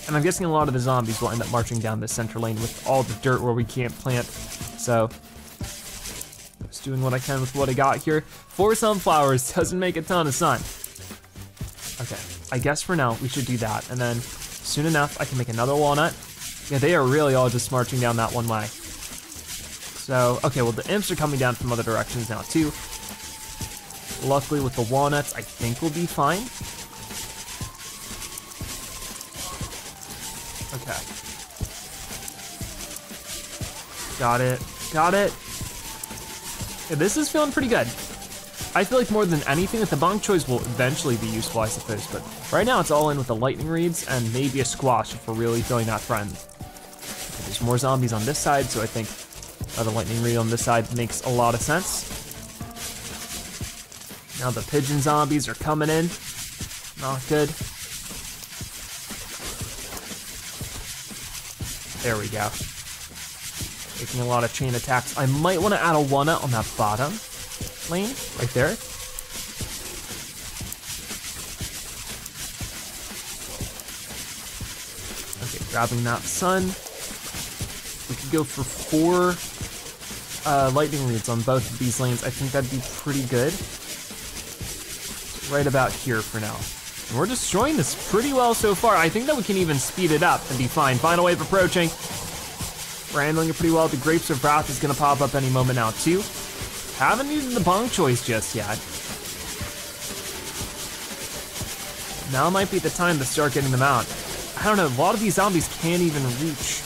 S1: And I'm guessing a lot of the zombies will end up marching down the center lane with all the dirt where we can't plant. So, just doing what I can with what I got here. Four sunflowers doesn't make a ton of sun. Okay, I guess for now we should do that. And then soon enough, I can make another walnut. Yeah, they are really all just marching down that one way. So, okay, well the imps are coming down from other directions now too. Luckily with the walnuts, I think we'll be fine. Okay. Got it, got it. Yeah, this is feeling pretty good. I feel like more than anything that the bok choys will eventually be useful, I suppose, but right now it's all in with the lightning reeds and maybe a squash if we're really feeling that friend. Okay, there's more zombies on this side, so I think uh, the lightning reed on this side makes a lot of sense. Now the pigeon zombies are coming in. Not good. There we go. Taking a lot of chain attacks. I might want to add a walnut on that bottom lane, right there. Okay, grabbing that sun. We could go for four uh, lightning reeds on both of these lanes. I think that'd be pretty good right about here for now. And we're destroying this pretty well so far. I think that we can even speed it up and be fine. Final wave approaching. We're handling it pretty well. The Grapes of Wrath is gonna pop up any moment now too. Haven't used the Bok choys just yet. Now might be the time to start getting them out. I don't know, a lot of these zombies can't even reach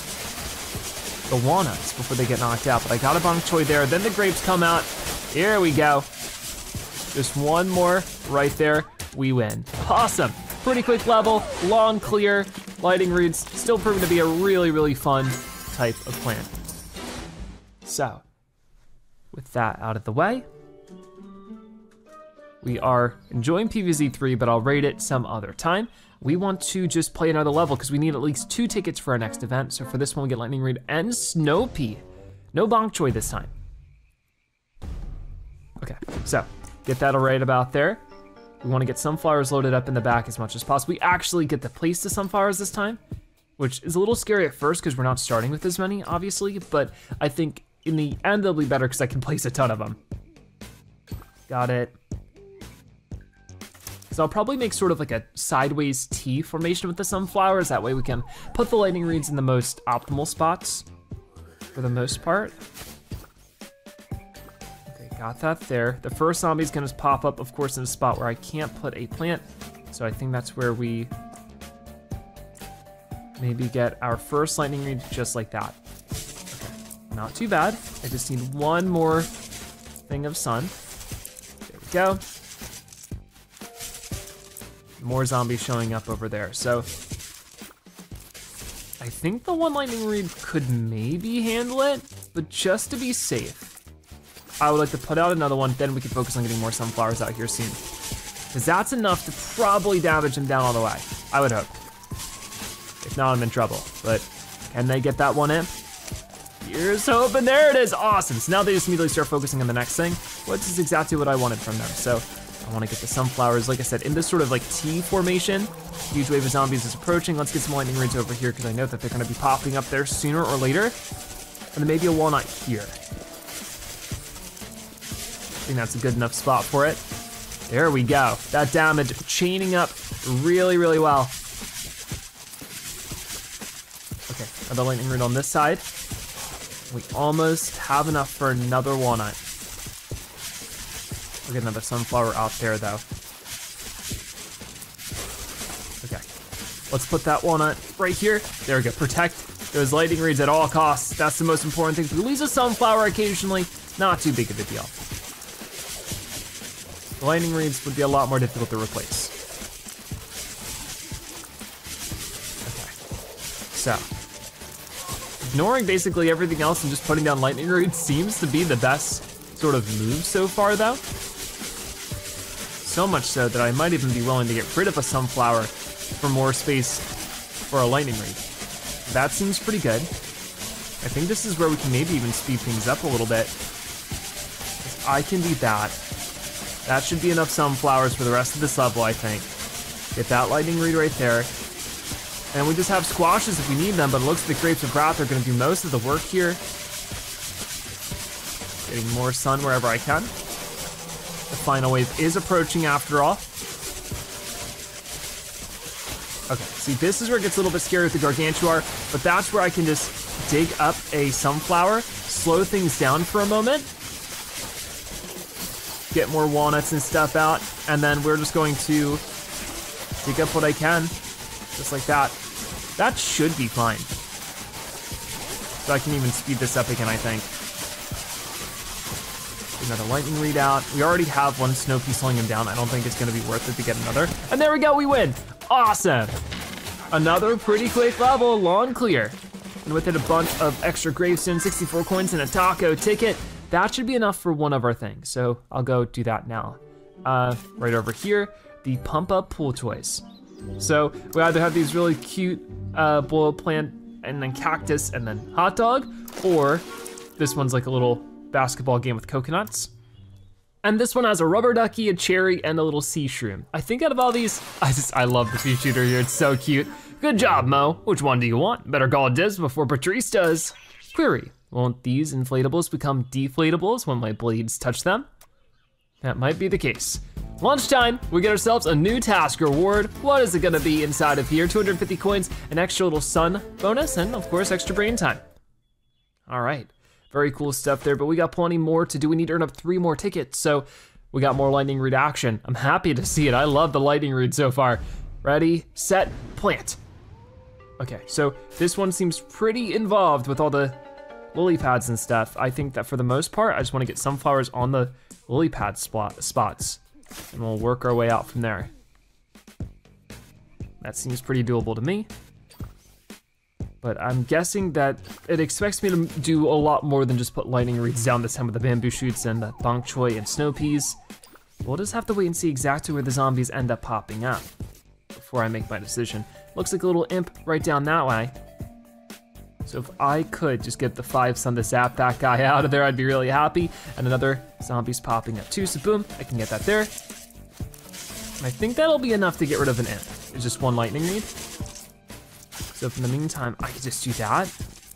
S1: the walnuts before they get knocked out, but I got a Bok choy there, then the grapes come out. Here we go. Just one more right there, we win. Awesome, pretty quick level, lawn clear, lightning reeds, still proving to be a really, really fun type of plant. So, with that out of the way, we are enjoying PVZ3, but I'll rate it some other time. We want to just play another level because we need at least two tickets for our next event. So for this one, we get Lightning Reed and Snow Pea. No Bok Choy this time. Okay, so get that right about there. We wanna get sunflowers loaded up in the back as much as possible. We actually get to place the sunflowers this time, which is a little scary at first because we're not starting with as many, obviously, but I think in the end they'll be better because I can place a ton of them. Got it. So I'll probably make sort of like a sideways T formation with the sunflowers. That way we can put the lightning reeds in the most optimal spots for the most part. Got that there. The first zombie's gonna pop up, of course, in a spot where I can't put a plant. So I think that's where we maybe get our first lightning reed just like that. Okay, not too bad. I just need one more thing of sun. There we go more zombies showing up over there. So I think the one lightning reed could maybe handle it, but just to be safe, I would like to put out another one, then we can focus on getting more sunflowers out here soon. Because that's enough to probably damage him down all the way, I would hope. If not, I'm in trouble, but can they get that one in? Here's hoping, there it is, awesome. So now they just immediately start focusing on the next thing, which is exactly what I wanted from them. So I wanna get the sunflowers, like I said, in this sort of like T formation. Huge wave of zombies is approaching. Let's get some lightning rings over here because I know that they're gonna be popping up there sooner or later. And then maybe a walnut here. Think that's a good enough spot for it. There we go. That damage chaining up really, really well. Okay, another lightning rune on this side. We almost have enough for another walnut. We'll get another sunflower out there though. Okay, let's put that walnut right here. There we go, protect those lightning reeds at all costs. That's the most important thing. If we lose a sunflower occasionally, not too big of a deal. The lightning reeds would be a lot more difficult to replace. Okay, so ignoring basically everything else and just putting down lightning reeds seems to be the best sort of move so far though. So much so that I might even be willing to get rid of a sunflower for more space for a lightning reed. That seems pretty good. I think this is where we can maybe even speed things up a little bit. I can do that. That should be enough sunflowers for the rest of this level, I think. Get that lightning reed right there. And we just have squashes if we need them, but it looks like the Grapes of Wrath are gonna do most of the work here. Getting more sun wherever I can. The final wave is approaching after all. Okay, see this is where it gets a little bit scary with the Gargantuar, but that's where I can just dig up a sunflower, slow things down for a moment, get more walnuts and stuff out, and then we're just going to dig up what I can just like that. That should be fine. So I can even speed this up again, I think. Another lightning reed out. We already have one snow piece slowing him down. I don't think it's gonna be worth it to get another. And there we go, we win. Awesome. Another pretty quick level, lawn clear. And with it a bunch of extra gravestones, 64 coins and a taco ticket, that should be enough for one of our things. So I'll go do that now. Uh, right over here, the pump up pool toys. So we either have these really cute uh, boiled plant and then cactus and then hot dog, or this one's like a little basketball game with coconuts. And this one has a rubber ducky, a cherry, and a little sea shroom. I think out of all these, I just, I love the pea shooter here, it's so cute. Good job, Mo. Which one do you want? Better call Diz before Patrice does. Query, won't these inflatables become deflatables when my blades touch them? That might be the case. Lunchtime, we get ourselves a new task reward. What is it gonna be inside of here? 250 coins, an extra little sun bonus, and of course, extra brain time. All right, very cool stuff there, but we got plenty more to do. We need to earn up three more tickets, so we got more lightning reed action. I'm happy to see it. I love the lightning reed so far. Ready, set, plant. Okay, so this one seems pretty involved with all the lily pads and stuff. I think that for the most part, I just wanna get sunflowers on the lily pad spot, spots and we'll work our way out from there. That seems pretty doable to me. But I'm guessing that it expects me to do a lot more than just put lightning reeds down this time with the bamboo shoots and the bok choy and snow peas. We'll just have to wait and see exactly where the zombies end up popping up before I make my decision. Looks like a little imp right down that way. So if I could just get the five sun to zap that guy out of there, I'd be really happy. And another zombie's popping up too, so boom, I can get that there. And I think that'll be enough to get rid of an imp. It's just one lightning reed. So in the meantime, I can just do that.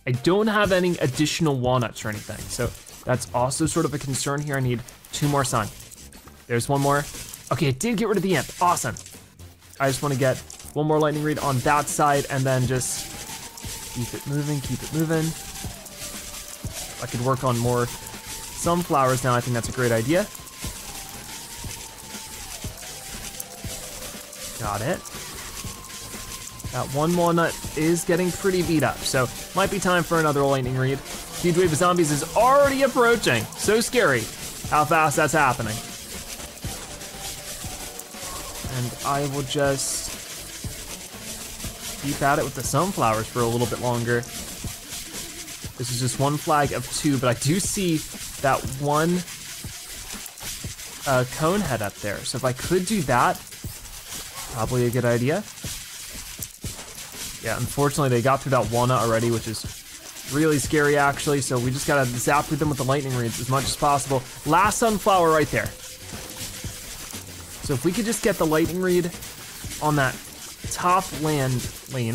S1: I don't have any additional walnuts or anything, so that's also sort of a concern here. I need two more sun. There's one more. Okay, it did get rid of the imp, awesome. I just wanna get one more lightning reed on that side and then just Keep it moving, keep it moving. I could work on more sunflowers now, I think that's a great idea. Got it. That one walnut is getting pretty beat up, so might be time for another lightning reed. Huge wave of zombies is already approaching. So scary how fast that's happening. And I will just keep at it with the sunflowers for a little bit longer. This is just one flag of two, but I do see that one uh, cone head up there. So if I could do that, probably a good idea. Yeah, unfortunately they got through that walnut already, which is really scary actually. So we just gotta zap through them with the lightning reeds as much as possible. Last sunflower right there. So if we could just get the lightning reed on that top land lane,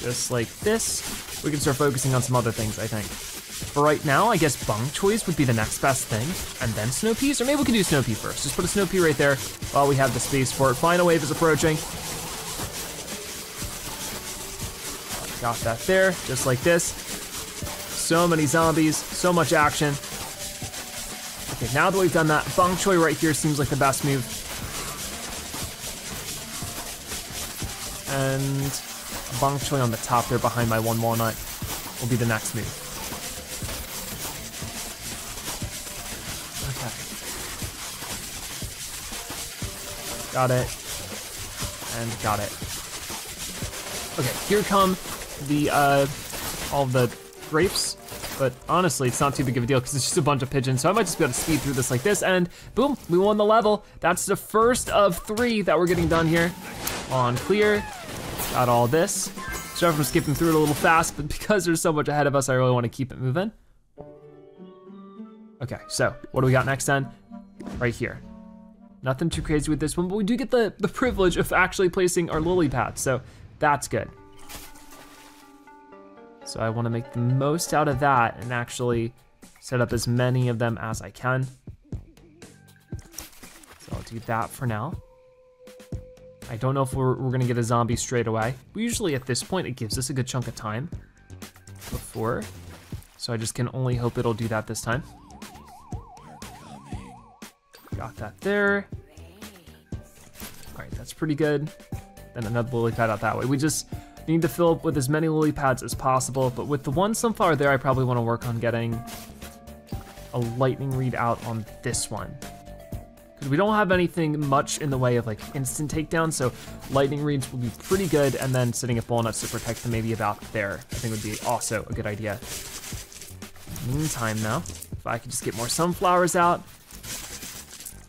S1: just like this, we can start focusing on some other things, I think. For right now, I guess Bonk Choys would be the next best thing, and then Snow Peas, or maybe we can do Snow Pea first. Just put a Snow Pea right there while we have the space for it. Final wave is approaching. Got that there, just like this. So many zombies, so much action. Okay, now that we've done that, Bonk Choy right here seems like the best move. And Bonk Choy on the top there behind my one walnut will be the next move. Okay. Got it. And got it. Okay, here come the uh, all the grapes. But honestly, it's not too big of a deal because it's just a bunch of pigeons. So I might just be able to speed through this like this and boom, we won the level. That's the first of three that we're getting done here. Lawn clear, got all this. Sorry I'm skipping through it a little fast, but because there's so much ahead of us, I really wanna keep it moving. Okay, so what do we got next then? Right here. Nothing too crazy with this one, but we do get the, the privilege of actually placing our lily pads, so that's good. So I wanna make the most out of that and actually set up as many of them as I can. So I'll do that for now. I don't know if we're, we're gonna get a zombie straight away. Usually at this point, it gives us a good chunk of time before. So I just can only hope it'll do that this time. Got that there. All right, that's pretty good. Then another lily pad out that way. We just, Need to fill up with as many lily pads as possible, but with the one sunflower there, I probably wanna work on getting a lightning reed out on this one. Because we don't have anything much in the way of like instant takedown, so lightning reeds will be pretty good, and then setting up walnuts to protect them maybe about there, I think would be also a good idea. Meantime though, if I could just get more sunflowers out,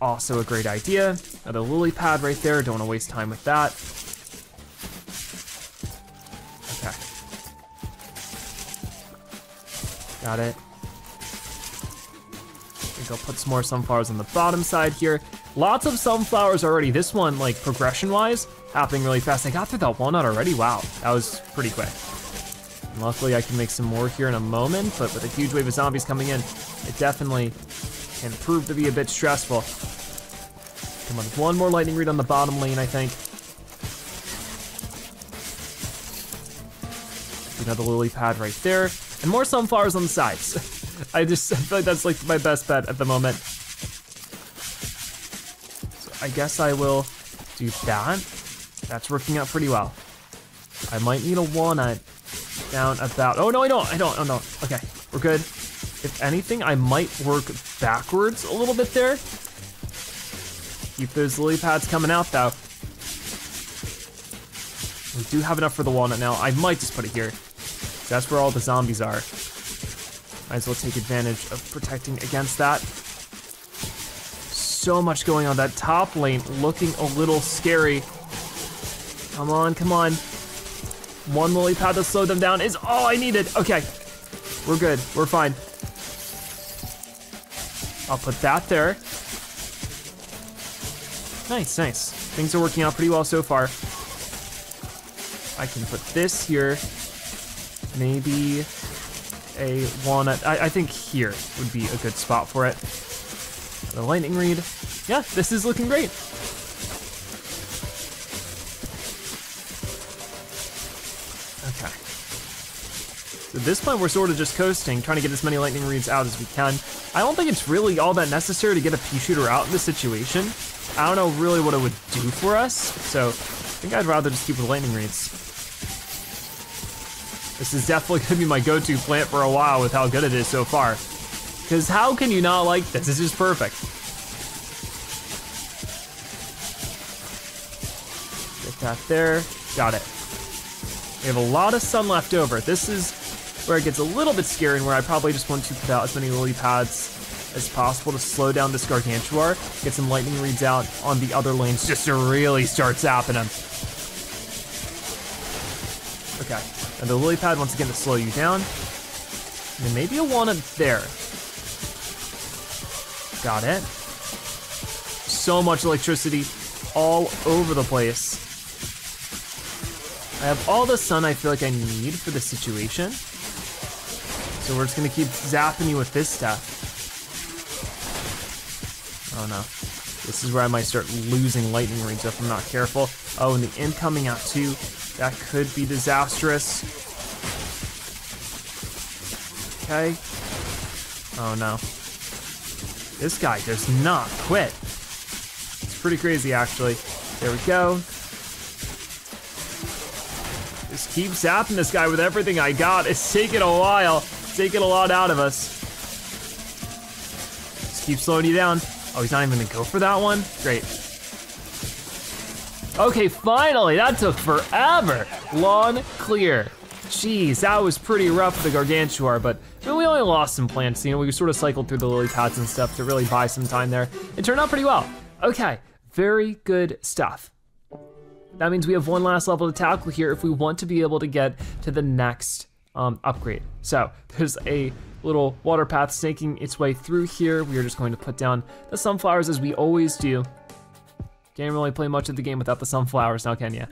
S1: also a great idea. Another lily pad right there, don't wanna waste time with that. Got it. I'll put some more sunflowers on the bottom side here. Lots of sunflowers already. This one, like progression-wise, happening really fast. I got through that walnut already. Wow, that was pretty quick. And luckily, I can make some more here in a moment, but with a huge wave of zombies coming in, it definitely can prove to be a bit stressful. Come on, one more lightning reed on the bottom lane, I think. Another lily pad right there and more sunflowers on the sides. I just I feel like that's like my best bet at the moment. So I guess I will do that. That's working out pretty well. I might need a walnut down about, oh no, I don't, I don't, oh no, okay, we're good. If anything, I might work backwards a little bit there. Keep those lily pads coming out though. We do have enough for the walnut now. I might just put it here. That's where all the zombies are. Might as well take advantage of protecting against that. So much going on. That top lane looking a little scary. Come on, come on. One lily pad to slow them down is all I needed. Okay, we're good, we're fine. I'll put that there. Nice, nice. Things are working out pretty well so far. I can put this here maybe a walnut. I, I, think here would be a good spot for it. The lightning reed. Yeah, this is looking great. Okay. So at this point, we're sort of just coasting, trying to get as many lightning reeds out as we can. I don't think it's really all that necessary to get a pea shooter out in this situation. I don't know really what it would do for us, so I think I'd rather just keep the lightning reeds. This is definitely gonna be my go-to plant for a while with how good it is so far. Because how can you not like this? This is perfect. Get that there, got it. We have a lot of sun left over. This is where it gets a little bit scary and where I probably just want to put out as many lily pads as possible to slow down this Gargantuar, get some lightning reeds out on the other lanes just to really start zapping them. Okay, and the lily pad once again to slow you down. And maybe a walnut there. Got it. so much electricity all over the place. I have all the sun I feel like I need for the situation. So we're just gonna keep zapping you with this stuff. Oh no. This is where I might start losing lightning rings if I'm not careful. Oh, and the incoming out too. That could be disastrous. Okay. Oh no. This guy does not quit. It's pretty crazy actually. There we go. Just keep zapping this guy with everything I got. It's taking a while. It's taking a lot out of us. Just keep slowing you down. Oh, he's not even gonna go for that one? Great. Okay, finally, that took forever. Lawn clear. Jeez, that was pretty rough for the Gargantuar, but I mean, we only lost some plants. You know, we sort of cycled through the lily pads and stuff to really buy some time there. It turned out pretty well. Okay, very good stuff. That means we have one last level to tackle here if we want to be able to get to the next um, upgrade. So there's a little water path snaking its way through here. We are just going to put down the sunflowers as we always do. Can't really play much of the game without the sunflowers now, can ya?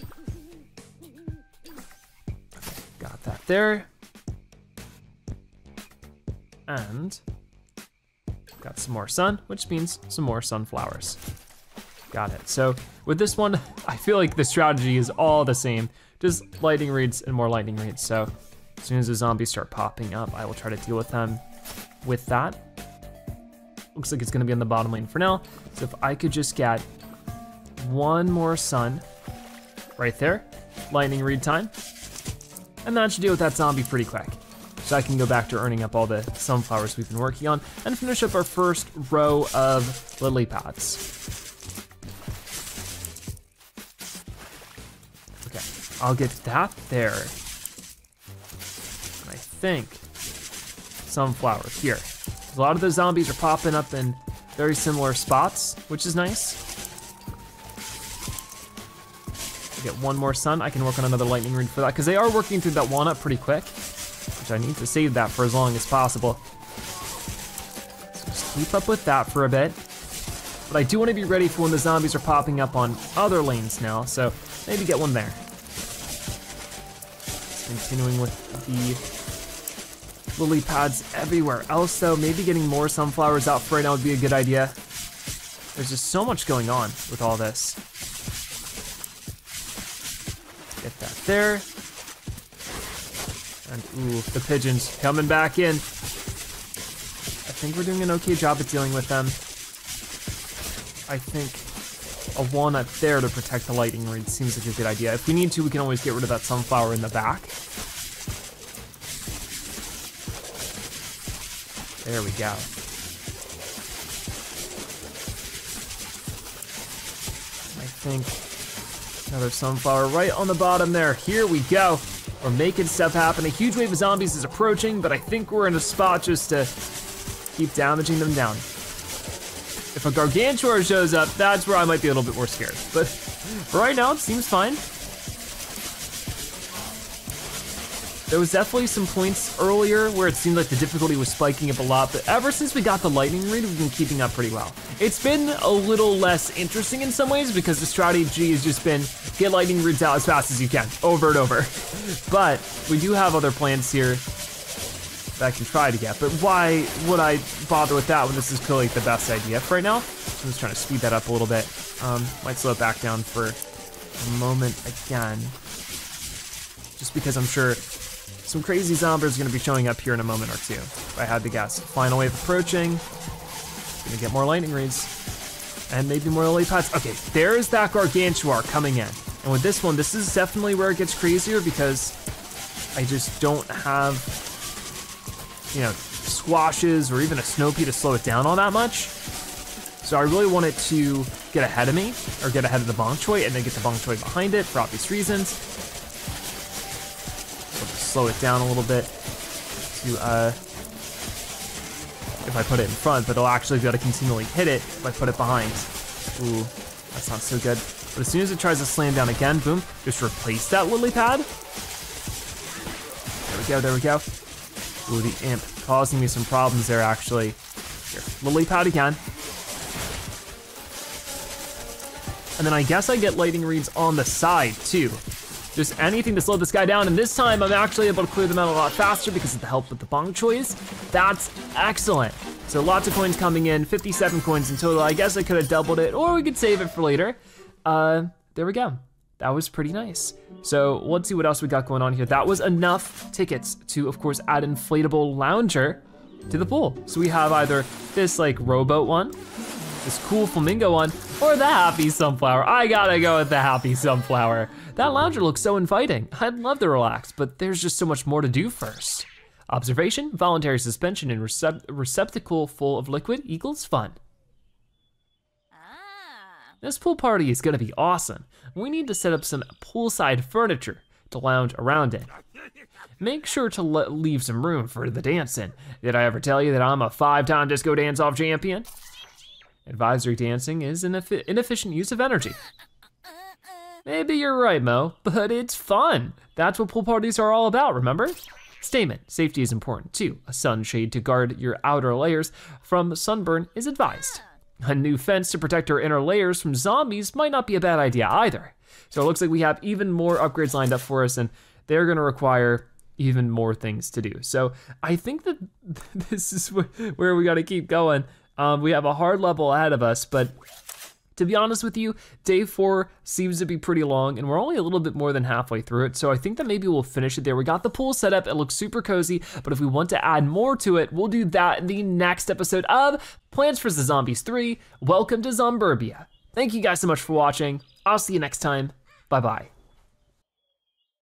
S1: Got that there. And got some more sun, which means some more sunflowers. Got it. So with this one, I feel like the strategy is all the same. Just lightning reeds and more lightning reeds. So as soon as the zombies start popping up, I will try to deal with them with that. Looks like it's gonna be on the bottom lane for now. So if I could just get one more sun right there, lightning reed time, and that should deal with that zombie pretty quick. So I can go back to earning up all the sunflowers we've been working on and finish up our first row of lily pads. Okay, I'll get that there. I think sunflower here. A lot of the zombies are popping up in very similar spots, which is nice. I get one more sun, I can work on another lightning reed for that, because they are working through that walnut pretty quick, which I need to save that for as long as possible. So just keep up with that for a bit. But I do want to be ready for when the zombies are popping up on other lanes now, so maybe get one there. Continuing with the lily pads everywhere else though, maybe getting more sunflowers out for right now would be a good idea. There's just so much going on with all this. There. And ooh, the pigeons coming back in. I think we're doing an okay job at dealing with them. I think a walnut there to protect the lightning reed seems like a good idea. If we need to, we can always get rid of that sunflower in the back. There we go. I think another sunflower right on the bottom there. Here we go. We're making stuff happen. A huge wave of zombies is approaching, but I think we're in a spot just to keep damaging them down. If a Gargantuar shows up, that's where I might be a little bit more scared. But right now, it seems fine. There was definitely some points earlier where it seemed like the difficulty was spiking up a lot, but ever since we got the lightning reed, we've been keeping up pretty well. It's been a little less interesting in some ways because the strategy has just been get lightning reeds out as fast as you can, over and over. But we do have other plans here that I can try to get, but why would I bother with that when this is clearly the best idea for right now? So I'm just trying to speed that up a little bit. Um, might slow it back down for a moment again. Just because I'm sure some crazy zombies are gonna be showing up here in a moment or two, if I had to guess. Final wave approaching. Gonna get more lightning reeds. And maybe more lily pads. Okay, there's that Gargantuar coming in. And with this one, this is definitely where it gets crazier because I just don't have, you know, squashes or even a Snow-Pea to slow it down all that much. So I really want it to get ahead of me, or get ahead of the Bonk Choy, and then get the Bonk Choy behind it for obvious reasons. Slow it down a little bit to, uh, if I put it in front, but it'll actually be able to continually hit it if I put it behind. Ooh, that's not so good. But as soon as it tries to slam down again, boom, just replace that lily pad. There we go, there we go. Ooh, the imp causing me some problems there actually. Here, lily pad again. And then I guess I get lightning reeds on the side too. Just anything to slow this guy down. And this time I'm actually able to clear them out a lot faster because of the help with the Bonk Choys. That's excellent. So lots of coins coming in, 57 coins in total. I guess I could have doubled it or we could save it for later. Uh, there we go. That was pretty nice. So let's see what else we got going on here. That was enough tickets to, of course, add inflatable lounger to the pool. So we have either this like rowboat one, this cool flamingo one, or the happy sunflower. I gotta go with the happy sunflower. That lounger looks so inviting. I'd love to relax, but there's just so much more to do first. Observation, voluntary suspension in recep receptacle full of liquid equals fun. Ah. This pool party is gonna be awesome. We need to set up some poolside furniture to lounge around in. Make sure to leave some room for the dancing. Did I ever tell you that I'm a five-time disco dance-off champion? Advisory dancing is an inefficient use of energy. Maybe you're right, Mo, but it's fun. That's what pool parties are all about, remember? Statement, safety is important too. A sunshade to guard your outer layers from sunburn is advised. A new fence to protect our inner layers from zombies might not be a bad idea either. So it looks like we have even more upgrades lined up for us and they're gonna require even more things to do. So I think that this is where we gotta keep going. Um, we have a hard level ahead of us, but to be honest with you, day four seems to be pretty long and we're only a little bit more than halfway through it. So I think that maybe we'll finish it there. We got the pool set up, it looks super cozy, but if we want to add more to it, we'll do that in the next episode of Plants vs. The Zombies 3. Welcome to Zomburbia. Thank you guys so much for watching. I'll see you next time. Bye-bye.